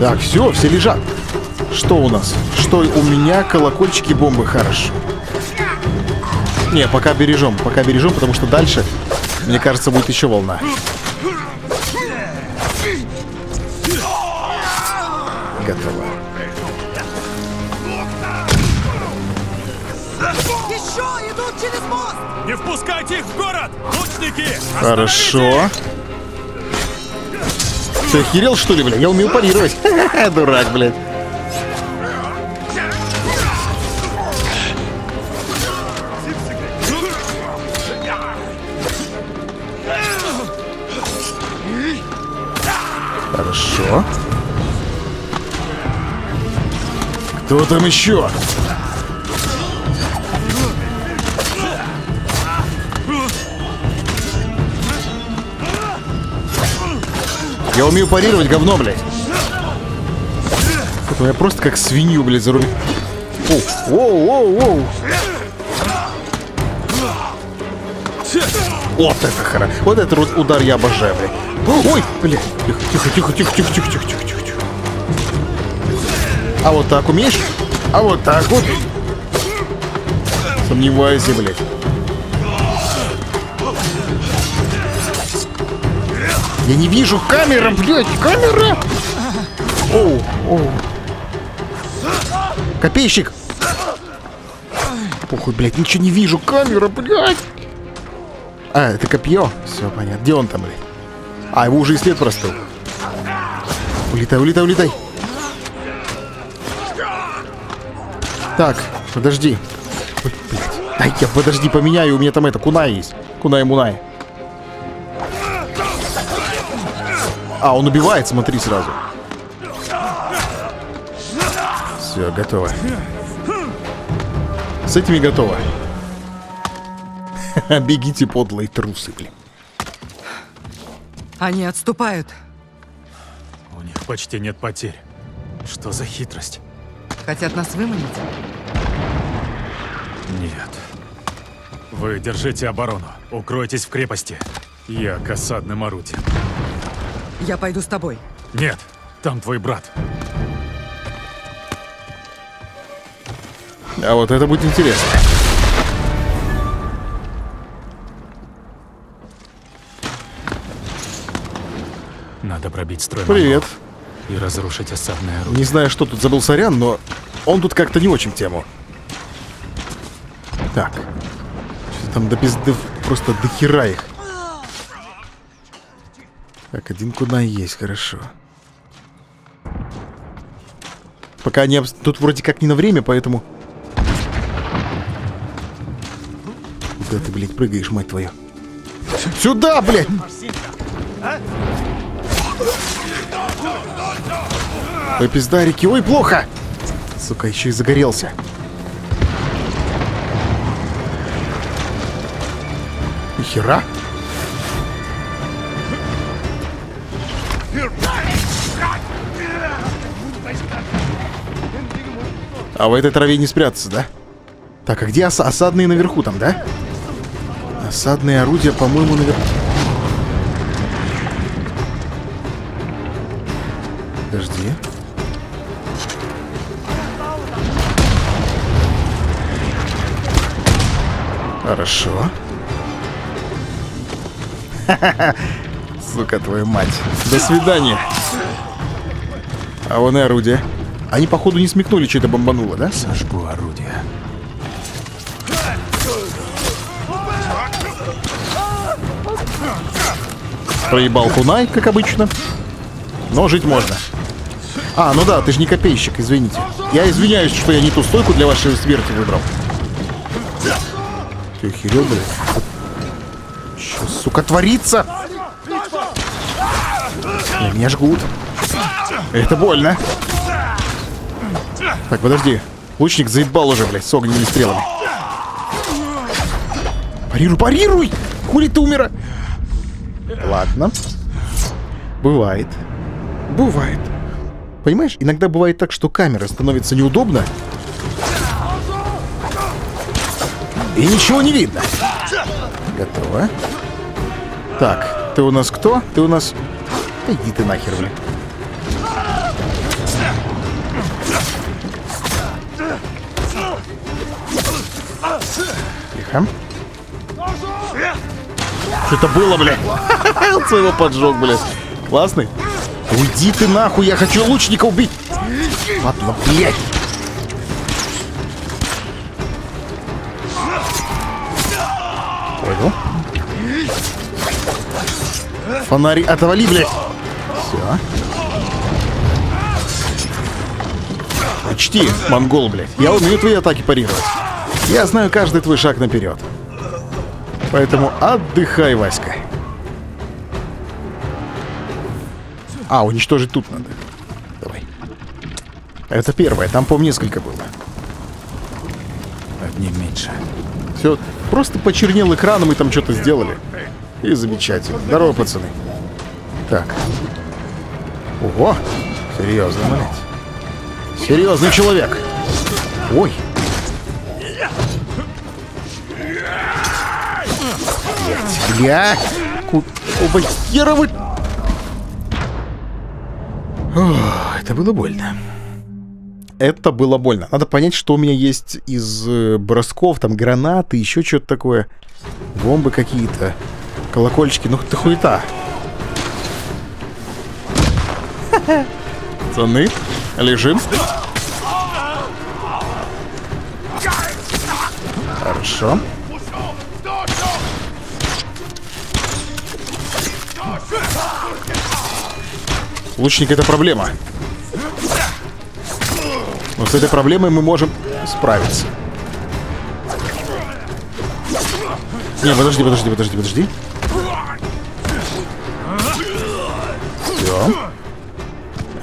Так, все, все лежат. Что у нас? Что у меня? Колокольчики, бомбы. Хорошо. Не, пока бережем. Пока бережем, потому что дальше, мне кажется, будет еще волна. Готово. Еще идут через мост! Не впускайте их в город! Лучники! Хорошо. Ты охерел, что ли, бля? Я умею парировать. Дурак, блядь. Кто там еще? Я умею парировать, говно, блядь. Потом я просто как свинью, блядь, зарубил. Оу, оу, оу, оу. Вот это хорошо. Вот этот удар я обожаю, блядь. Ой, блядь. Тихо, тихо, тихо, тихо, тихо, тихо, тихо. А вот так умеешь? А вот так вот? Сомневаюсь, блядь. Я не вижу камера, блядь, камера! Оу, оу. Копейщик! Похуй, блядь, ничего не вижу, камера, блядь! А, это копье? Все, понятно. Где он там, блядь? А, его уже и след простыл. Улетай, улетай, улетай. Так, подожди. Ой. Дай я, подожди, поменяю, у меня там это, кунай есть. Кунай-мунай. А, он убивает, смотри сразу. Все, готово. С этими готово. Бегите, подлые трусы, блин. Они отступают. У них почти нет потерь. Что за хитрость? Хотят нас выманить? Нет. Вы держите оборону. Укройтесь в крепости. Я к осадным орудиям. Я пойду с тобой. Нет, там твой брат. А вот это будет интересно. Надо пробить строй Привет. и разрушить осадное орудие. Не знаю, что тут забыл Сорян, но он тут как-то не очень в тему. Так. Что там до пизды просто до хера их. Так, один куда есть, хорошо. Пока они... обс- Тут вроде как не на время, поэтому... Куда ты, блядь, прыгаешь, мать твою? Сюда, блядь! Ой, пиздарики, ой, плохо! Сука, еще и загорелся. Хера. А в этой траве не спрятаться, да? Так, а где ос- осадные наверху там, да? Осадные орудия, по-моему, наверху. Подожди. Хорошо. Сука, твою мать. До свидания. А вон и орудие. Они, походу, не смекнули, что это бомбануло, да? Сожгу орудие. Проебал кунай, как обычно. Но жить можно. А, ну да, ты же не копейщик, извините. Я извиняюсь, что я не ту стойку для вашей смерти выбрал. Ты охерел, блядь? Сука, творится? Меня жгут. Это больно. Так, подожди. Лучник заебал уже, блядь, с огненными стрелами. Парируй, парируй! Хули ты умера? Ладно. Бывает. Бывает. Понимаешь, иногда бывает так, что камера становится неудобно. И ничего не видно. Готово. Так, ты у нас кто? Ты у нас... Иди ты нахер, блин. Тихо. Что это было, блядь? Он своего поджег, блядь. Классный. Уйди ты нахуй, я хочу лучника убить. Ладно, блядь. Фонарь, отвали, блядь. Все. Почти, монгол, блядь. Я умею твои атаки парировать. Я знаю каждый твой шаг наперед. Поэтому отдыхай, Васька. А, уничтожить тут надо. Давай. Это первое, там, по несколько было. Одним меньше. Все, просто почернел экраном и там что-то сделали. И замечательно. Здорово, пацаны. Так. Ого, серьезно, блядь. Серьезный человек. Ой. Блядь, бля. Оба хера вы... Ох, это было больно. Это было больно. Надо понять, что у меня есть из э, бросков, там гранаты, еще что-то такое. Бомбы какие-то. Колокольчики, ну ты хуета. Пацаны, лежим. Хорошо. Лучник это проблема. Но с этой проблемой мы можем справиться. Не, подожди, подожди, подожди, подожди. Все.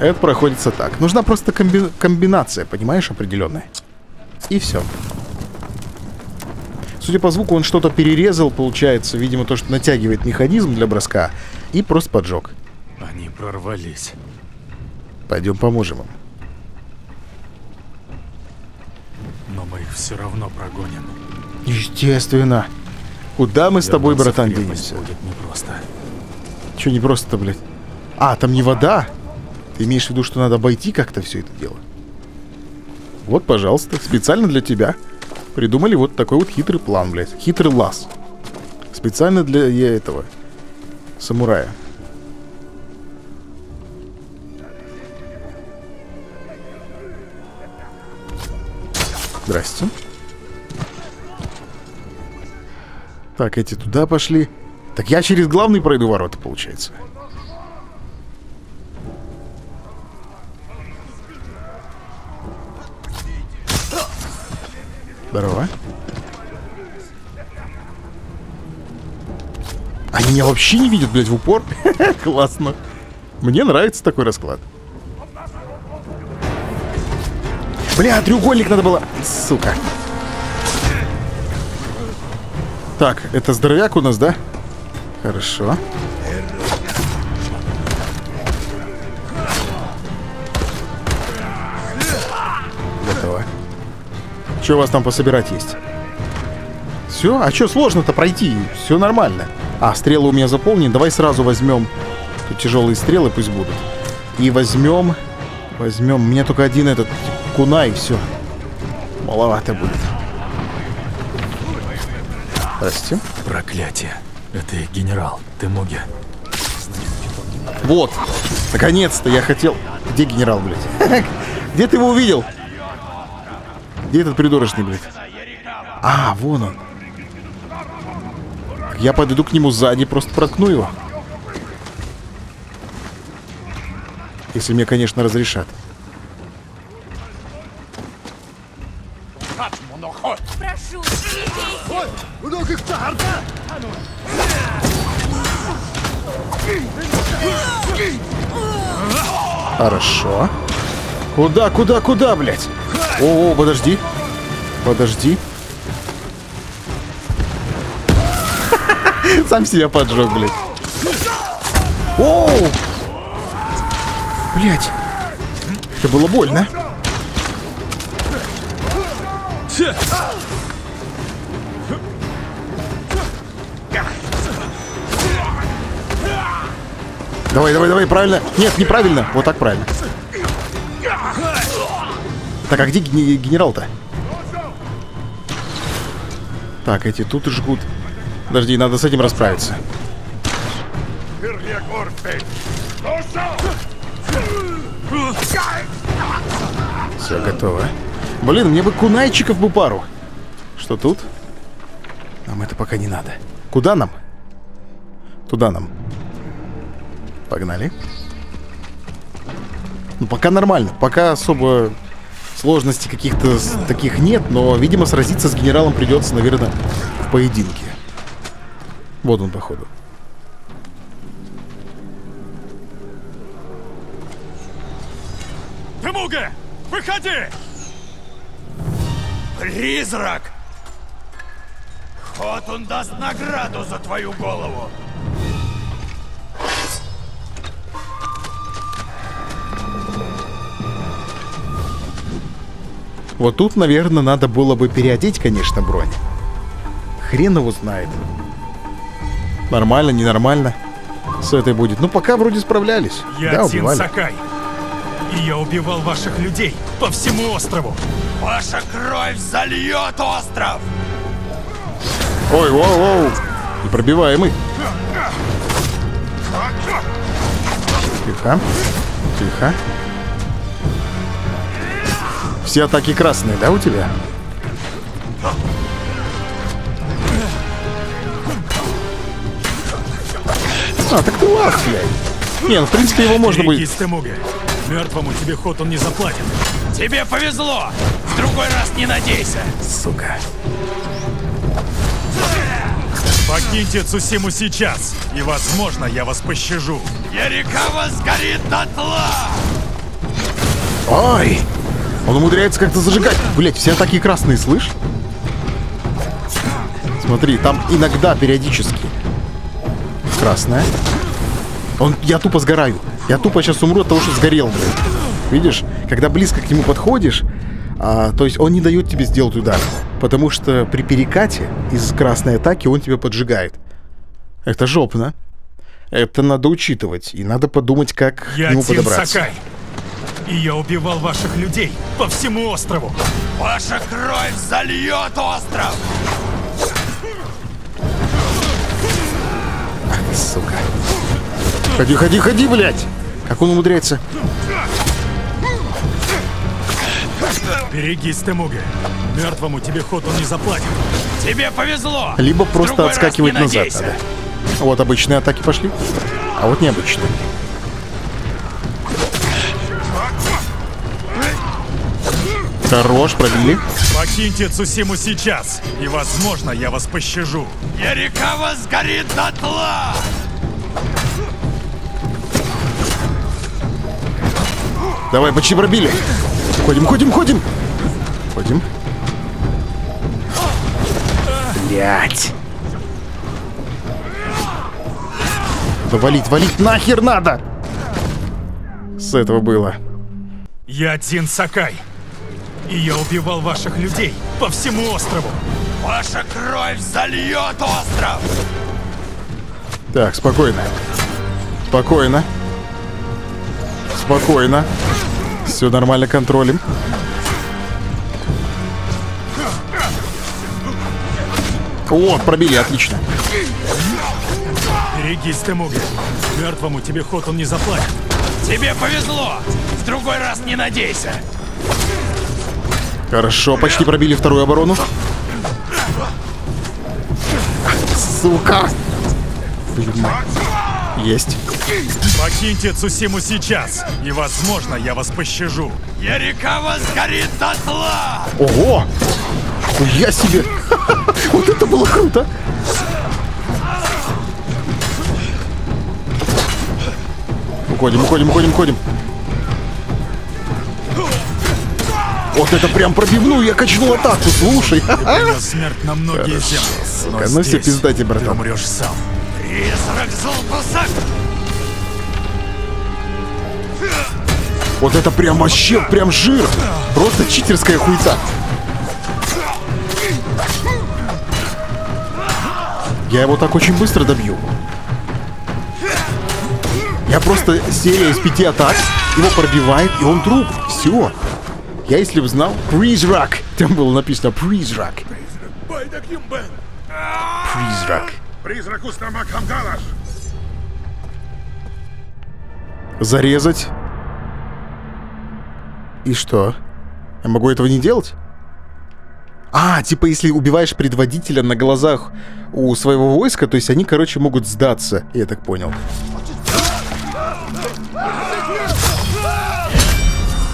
Это проходится так. Нужна просто комби- комбинация, понимаешь, определенная. И все. Судя по звуку, он что-то перерезал, получается, видимо, то, что натягивает механизм для броска, и просто поджег. Они прорвались. Пойдем поможем им. Но мы их все равно прогоним. Естественно. Куда мы с тобой, братан, денемся? будет непросто. Че не просто-то, блядь? А, там не вода? Ты имеешь в виду, что надо обойти как-то все это дело? Вот, пожалуйста, специально для тебя. Придумали вот такой вот хитрый план, блядь. Хитрый лаз. Специально для я этого. Самурая. Здрасте. Так, эти туда пошли. Так я через главный пройду ворота, получается. Здорово. Они меня вообще не видят, блядь, в упор. Классно. Мне нравится такой расклад. Бля, треугольник надо было... Сука. Так, это здоровяк у нас, да? Хорошо. Готово. Что у вас там пособирать есть? Все? А что сложно-то пройти? Все нормально. А, стрелы у меня заполнены. Давай сразу возьмем Тут тяжелые стрелы пусть будут. И возьмем... Возьмем... У меня только один этот куна и все. Маловато будет. Прости. Проклятие. Это генерал. Темуги. Вот. Наконец-то я хотел... Где генерал, блядь? Где ты его увидел? Где этот придурочный, блядь? А, вон он. Я подойду к нему сзади, просто проткну его. Если мне, конечно, разрешат. Прошу! Хорошо. Куда, куда, куда, блядь? О, о, подожди. Подожди. Сам себя поджег, блядь. Оу! Блядь. Это было больно. Давай, давай, давай, правильно. Нет, неправильно. Вот так правильно. Так, а где ген- генерал-то? Так, эти тут и жгут. Подожди, надо с этим расправиться. Все, готово. Блин, мне бы кунайчиков бы пару. Что тут? Нам это пока не надо. Куда нам? Туда нам. Погнали. Ну, пока нормально. Пока особо сложностей каких-то таких нет, но, видимо, сразиться с генералом придется, наверное, в поединке. Вот он, походу. Темуга, выходи! Призрак! Вот он даст награду за твою голову. Вот тут, наверное, надо было бы переодеть, конечно, бронь. Хрен его знает. Нормально, ненормально. С этой будет. Ну, пока вроде справлялись. Я да, убивали. Сакай. И я убивал ваших людей по всему острову. Ваша кровь зальет остров! Ой, воу, воу. Непробиваемый. Тихо. Тихо. Все атаки красные, да, у тебя? А, так ты лах, блядь. Не, ну, в принципе, его можно Берегись, будет... Мертвому тебе ход он не заплатит. Тебе повезло! В другой раз не надейся! Сука. Покиньте Цусиму сейчас, и, возможно, я вас пощажу. Ярикава сгорит дотла! Ой! Он умудряется как-то зажигать. Блять, все атаки красные, слышь? Смотри, там иногда, периодически. Красная. Он, я тупо сгораю. Я тупо сейчас умру от того, что сгорел, блядь. Видишь, когда близко к нему подходишь, а, то есть он не дает тебе сделать удар. Потому что при перекате из красной атаки он тебя поджигает. Это жопно. Это надо учитывать. И надо подумать, как Я к нему подобраться. Сакай. И я убивал ваших людей по всему острову. Ваша кровь зальет остров! Сука. Ходи, ходи, ходи, блядь! Как он умудряется? Берегись, Темуга. Мертвому тебе ход он не заплатит. Тебе повезло! Либо просто другой отскакивать назад надо. Вот обычные атаки пошли. А вот необычные. Хорош, пробили. Покиньте Цусиму сейчас, и, возможно, я вас пощажу. Ярикава сгорит дотла! Давай, почти пробили. Ходим, ходим, ходим. Ходим. Блять. Да валить, валить нахер надо! С этого было. Я Дин Сакай. И я убивал ваших людей по всему острову. Ваша кровь зальет остров! Так, спокойно. Спокойно. Спокойно. Все нормально контролем. О, пробили, отлично. Берегись, Темуга. Мертвому тебе ход он не заплатит. Тебе повезло! В другой раз не надейся! Хорошо, почти пробили вторую оборону. Сука! Блин. Есть. Покиньте Цусиму сейчас, и, возможно, я вас пощажу. Ярикава сгорит дотла! Ого! Я себе! Вот это было круто! Уходим, уходим, уходим, уходим. Вот это прям пробивную я качнул атаку, слушай. Ты смерть на многие земли. сука, ну все, пиздайте, Ты братан. умрешь сам. Призрак Золпусак! Вот это прям вообще, прям жир. Просто читерская хуйта. Я его так очень быстро добью. Я просто серия из пяти атак, его пробивает, и он труп. Все. Я если бы знал... Призрак. Там было написано призрак. Призрак. Призрак! Зарезать. И что? Я могу этого не делать? А, типа если убиваешь предводителя на глазах у своего войска, то есть они, короче, могут сдаться. Я так понял.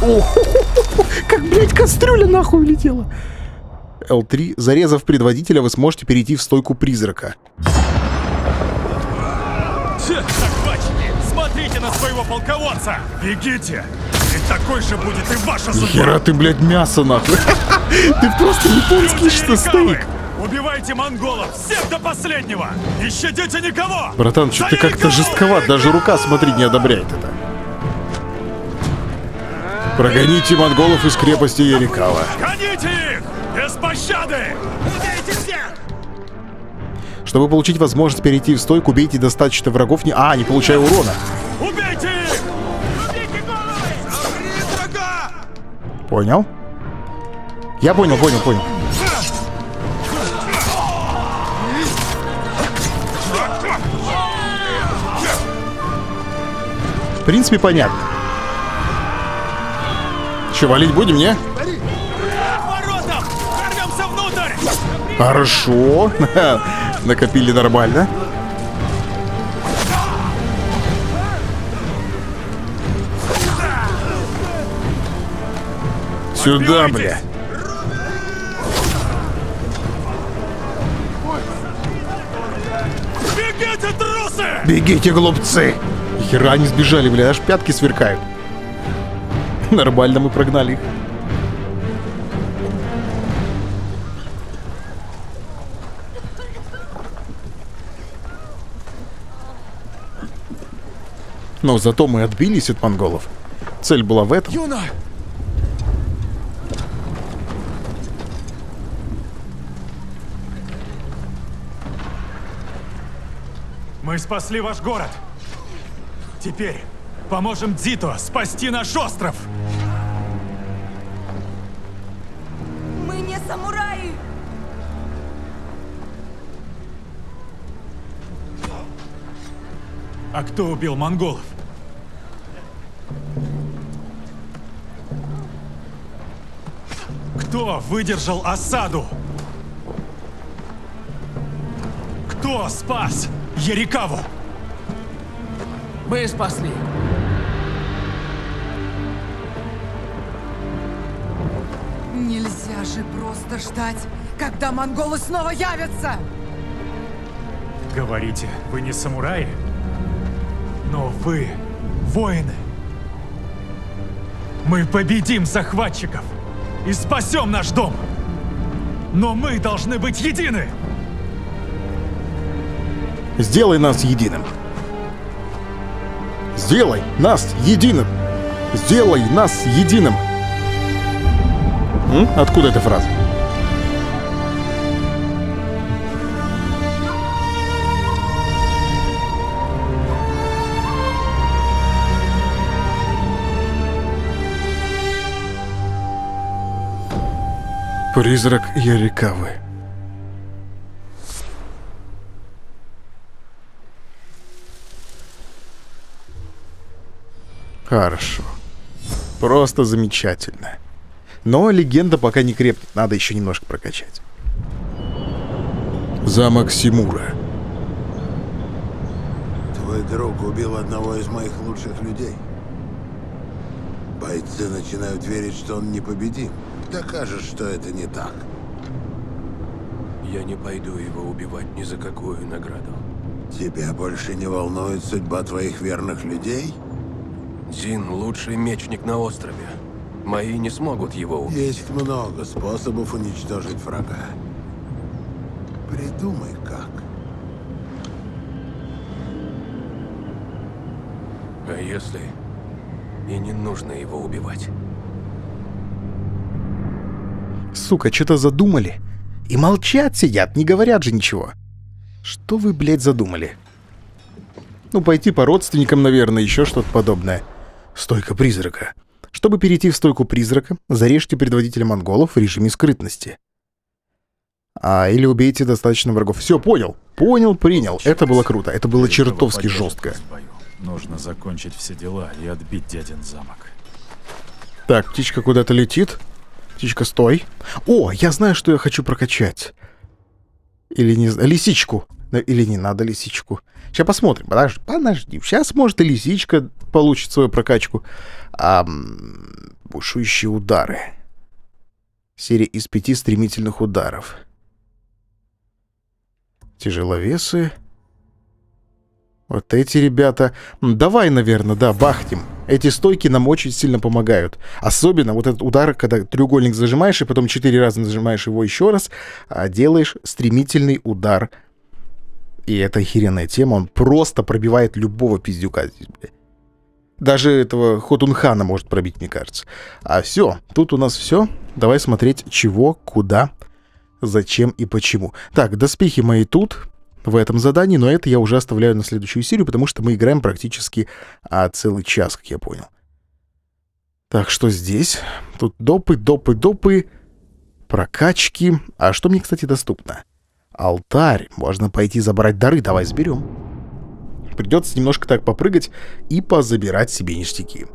О, как, блядь, кастрюля нахуй улетела. L3. Зарезав предводителя, вы сможете перейти в стойку призрака. Смотрите на своего полководца! Бегите! И такой же будет и ваша судьба! Хера ты, блядь, мясо нахуй. Ты просто японский что стейк. Убивайте монголов! Всех до последнего! Не щадите никого! Братан, что ты как-то жестковат, даже рука, смотри, не одобряет это. Прогоните монголов из крепости Ярикава. Гоните их! Без пощады! Убейте всех! Чтобы получить возможность перейти в стойку, убейте достаточно врагов, не... А, не получая урона. Убейте их! Понял? Я понял, понял, понял. В принципе, понятно. Че, валить будем, не? Хорошо. Накопили нормально. Сюда, бля. Бегите, трусы! Бегите, глупцы! Хера они сбежали, бля, аж пятки сверкают. Нормально мы прогнали их. Но зато мы отбились от монголов. Цель была в этом. Юна! Мы спасли ваш город. Теперь поможем Дзито спасти наш остров. Мы не самураи! А кто убил монголов? Кто выдержал осаду? Кто спас Ярикаву? Мы спасли. Нельзя же просто ждать, когда монголы снова явятся! Говорите, вы не самураи? Но вы воины. Мы победим захватчиков и спасем наш дом. Но мы должны быть едины. Сделай нас единым. Сделай нас единым. Сделай нас единым. Откуда эта фраза? Призрак Ярикавы. Хорошо. Просто замечательно. Но легенда пока не крепнет, надо еще немножко прокачать. Замок Симура. Твой друг убил одного из моих лучших людей. Бойцы начинают верить, что он непобедим. Докажешь, что это не так. Я не пойду его убивать ни за какую награду. Тебя больше не волнует судьба твоих верных людей? Зин — лучший мечник на острове. Мои не смогут его убить. Есть много способов уничтожить врага. Придумай как. А если и не нужно его убивать? Сука, что-то задумали. И молчат сидят, не говорят же ничего. Что вы, блядь, задумали? Ну, пойти по родственникам, наверное, еще что-то подобное. Стойка призрака. Чтобы перейти в стойку призрака, зарежьте предводителя монголов в режиме скрытности. А, или убейте достаточно врагов. Все, понял. Понял, принял. Это было круто. Это было чертовски жестко. Нужно закончить все дела и отбить дядин замок. Так, птичка куда-то летит. Птичка, стой. О, я знаю, что я хочу прокачать. Или не знаю. Лисичку. Или не надо лисичку. Сейчас посмотрим. Подожди, подожди. Сейчас, может, и лисичка получит свою прокачку. А, бушующие удары. Серия из пяти стремительных ударов. Тяжеловесы. Вот эти ребята... Давай, наверное, да, бахтим. Эти стойки нам очень сильно помогают. Особенно вот этот удар, когда треугольник зажимаешь, и потом четыре раза нажимаешь его еще раз, а делаешь стремительный удар. И это охеренная тема. Он просто пробивает любого пиздюка здесь, блядь. Даже этого Хотунхана может пробить, мне кажется. А все, тут у нас все. Давай смотреть, чего, куда, зачем и почему. Так, доспехи мои тут, в этом задании, но это я уже оставляю на следующую серию, потому что мы играем практически а, целый час, как я понял. Так, что здесь? Тут допы, допы, допы, прокачки. А что мне, кстати, доступно? Алтарь. Можно пойти забрать дары. Давай сберем. Придется немножко так попрыгать и позабирать себе ништяки.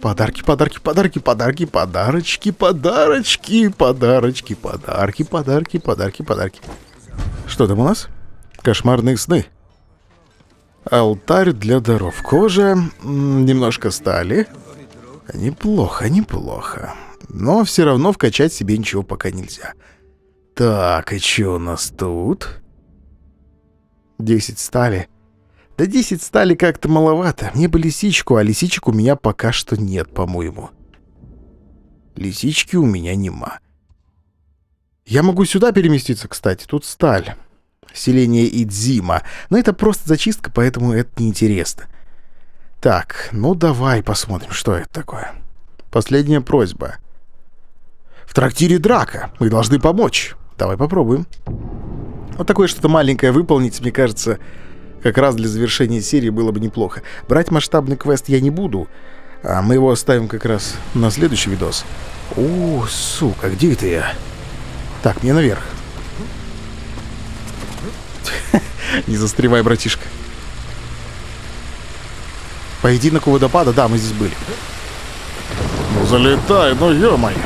Подарки, подарки, подарки, подарки, подарочки, подарочки, подарочки, подарки, подарки, подарки, подарки. Что там у нас? Кошмарные сны. Алтарь для даров. Кожа, немножко стали. Неплохо, неплохо. Но все равно вкачать себе ничего пока нельзя. Так, и что у нас тут? 10 стали. Да 10 стали как-то маловато. Мне бы лисичку, а лисичек у меня пока что нет, по-моему. Лисички у меня нема. Я могу сюда переместиться, кстати. Тут сталь. Селение Идзима. Но это просто зачистка, поэтому это неинтересно. Так, ну давай посмотрим, что это такое. Последняя просьба. В трактире драка. Мы должны помочь. Давай попробуем. Вот такое что-то маленькое выполнить, мне кажется, как раз для завершения серии было бы неплохо. Брать масштабный квест я не буду, а мы его оставим как раз на следующий видос. О, сука, где это я? Так, мне наверх. Не застревай, братишка. Поединок у водопада, да, мы здесь были. Ну залетай, ну ё-моё.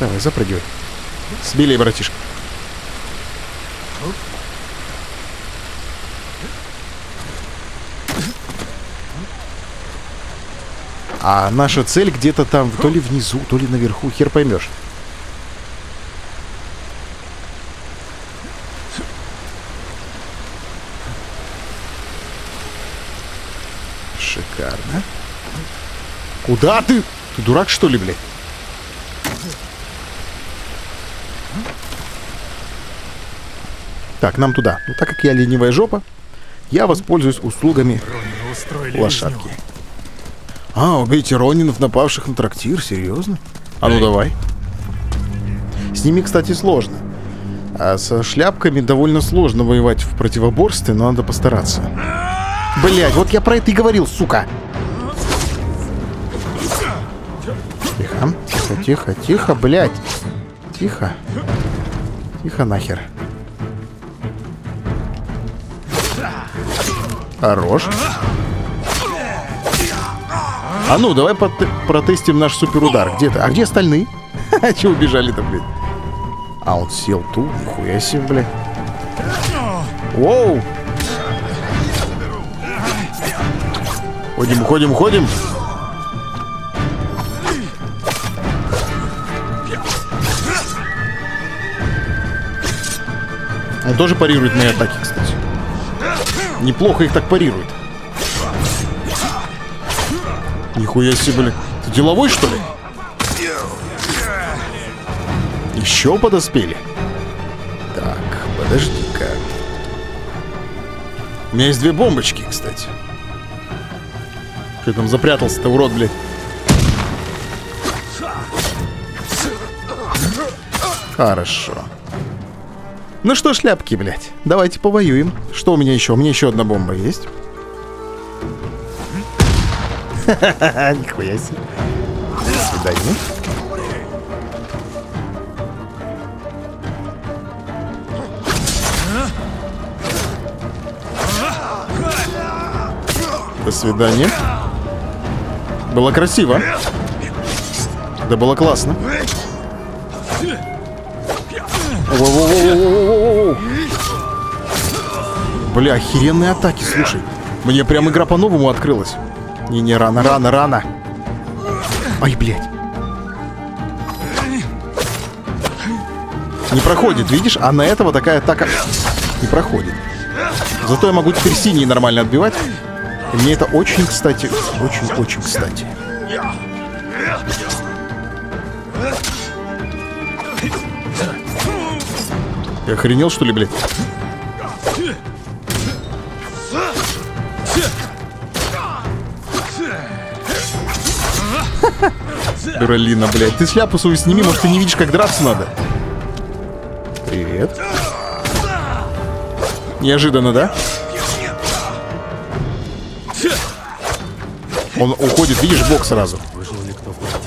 Давай, запрыгивай. Смелей, братишка. А наша цель где-то там, то ли внизу, то ли наверху, хер поймешь. Шикарно. Куда ты? Ты дурак, что ли, блядь? Так, нам туда. Ну, так как я ленивая жопа, я воспользуюсь услугами лошадки. А, убейте Ронинов, напавших на трактир? Серьезно? А ну давай. С ними, кстати, сложно. А со шляпками довольно сложно воевать в противоборстве, но надо постараться. Блять, вот я про это и говорил, сука. Тихо, тихо, тихо, тихо, блядь. Тихо. Тихо нахер. Хорош. А ну, давай протестим наш суперудар. Где ты? А где остальные? Че убежали-то, блин? А, он сел тут. Нихуя себе, блин. Воу! Уходим, уходим, уходим. Он тоже парирует мои атаки, кстати. Неплохо их так парирует. Нихуя себе, блин. Ты деловой, что ли? Еще подоспели? Так, подожди-ка. У меня есть две бомбочки, кстати. Что там запрятался-то, урод, блядь? Хорошо. Ну что, шляпки, блядь, давайте повоюем. Что у меня еще? У меня еще одна бомба есть. Нихуя себе. До свидания. До свидания. Было красиво. Да было классно. Бля, охеренные атаки, слушай. Мне прям игра по-новому открылась. Не-не, рано, рано, рано. Ай, блядь. Не проходит, видишь? А на этого такая атака не проходит. Зато я могу теперь синий нормально отбивать. И мне это очень, кстати, очень-очень кстати. Я охренел, что ли, блядь? Дуралина, блядь. Ты шляпу свою сними, может, ты не видишь, как драться надо. Привет. Неожиданно, да? Он уходит, видишь, бок сразу.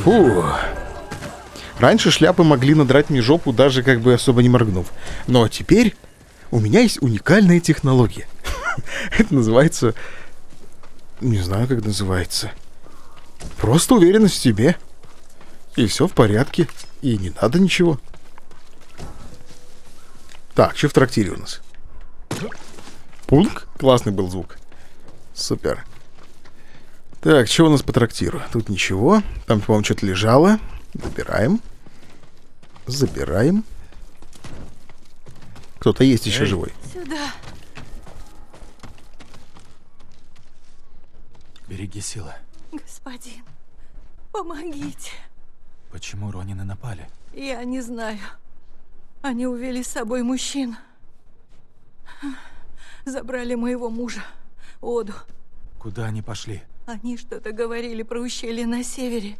Фу. Раньше шляпы могли надрать мне жопу, даже как бы особо не моргнув. Но теперь у меня есть уникальная технология. Это называется... Не знаю, как называется. Просто уверенность в себе. И все в порядке. И не надо ничего. Так, что в трактире у нас? Пунк? Классный был звук. Супер. Так, что у нас по трактиру? Тут ничего. Там, по-моему, что-то лежало. Забираем. Забираем. Кто-то есть еще Эй. живой. Сюда. Береги силы. Господин, помогите. Почему Ронины напали? Я не знаю. Они увели с собой мужчин. Забрали моего мужа, Оду. Куда они пошли? Они что-то говорили про ущелье на севере.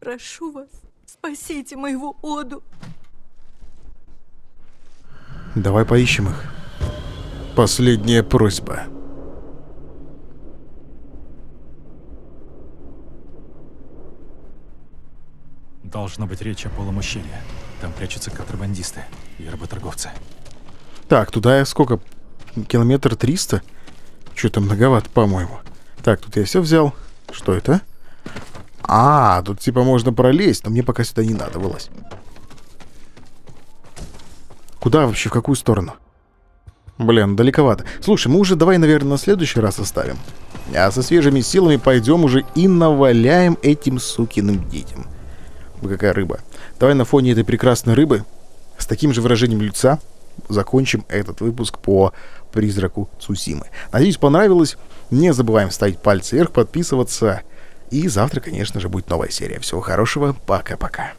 Прошу вас, спасите моего Оду. Давай поищем их. Последняя просьба. Должно быть речь о полом ущелье. Там прячутся контрабандисты и работорговцы. Так, туда я сколько? Километр триста? Что-то многовато, по-моему. Так, тут я все взял. Что это? А, тут типа можно пролезть, но мне пока сюда не надо, вылазь. Куда вообще, в какую сторону? Блин, далековато. Слушай, мы уже давай, наверное, на следующий раз оставим. А со свежими силами пойдем уже и наваляем этим сукиным детям. Вы какая рыба. Давай на фоне этой прекрасной рыбы с таким же выражением лица закончим этот выпуск по призраку Цусимы. Надеюсь, понравилось. Не забываем ставить пальцы вверх, подписываться И завтра, конечно же, будет новая серия. Всего хорошего. Пока-пока.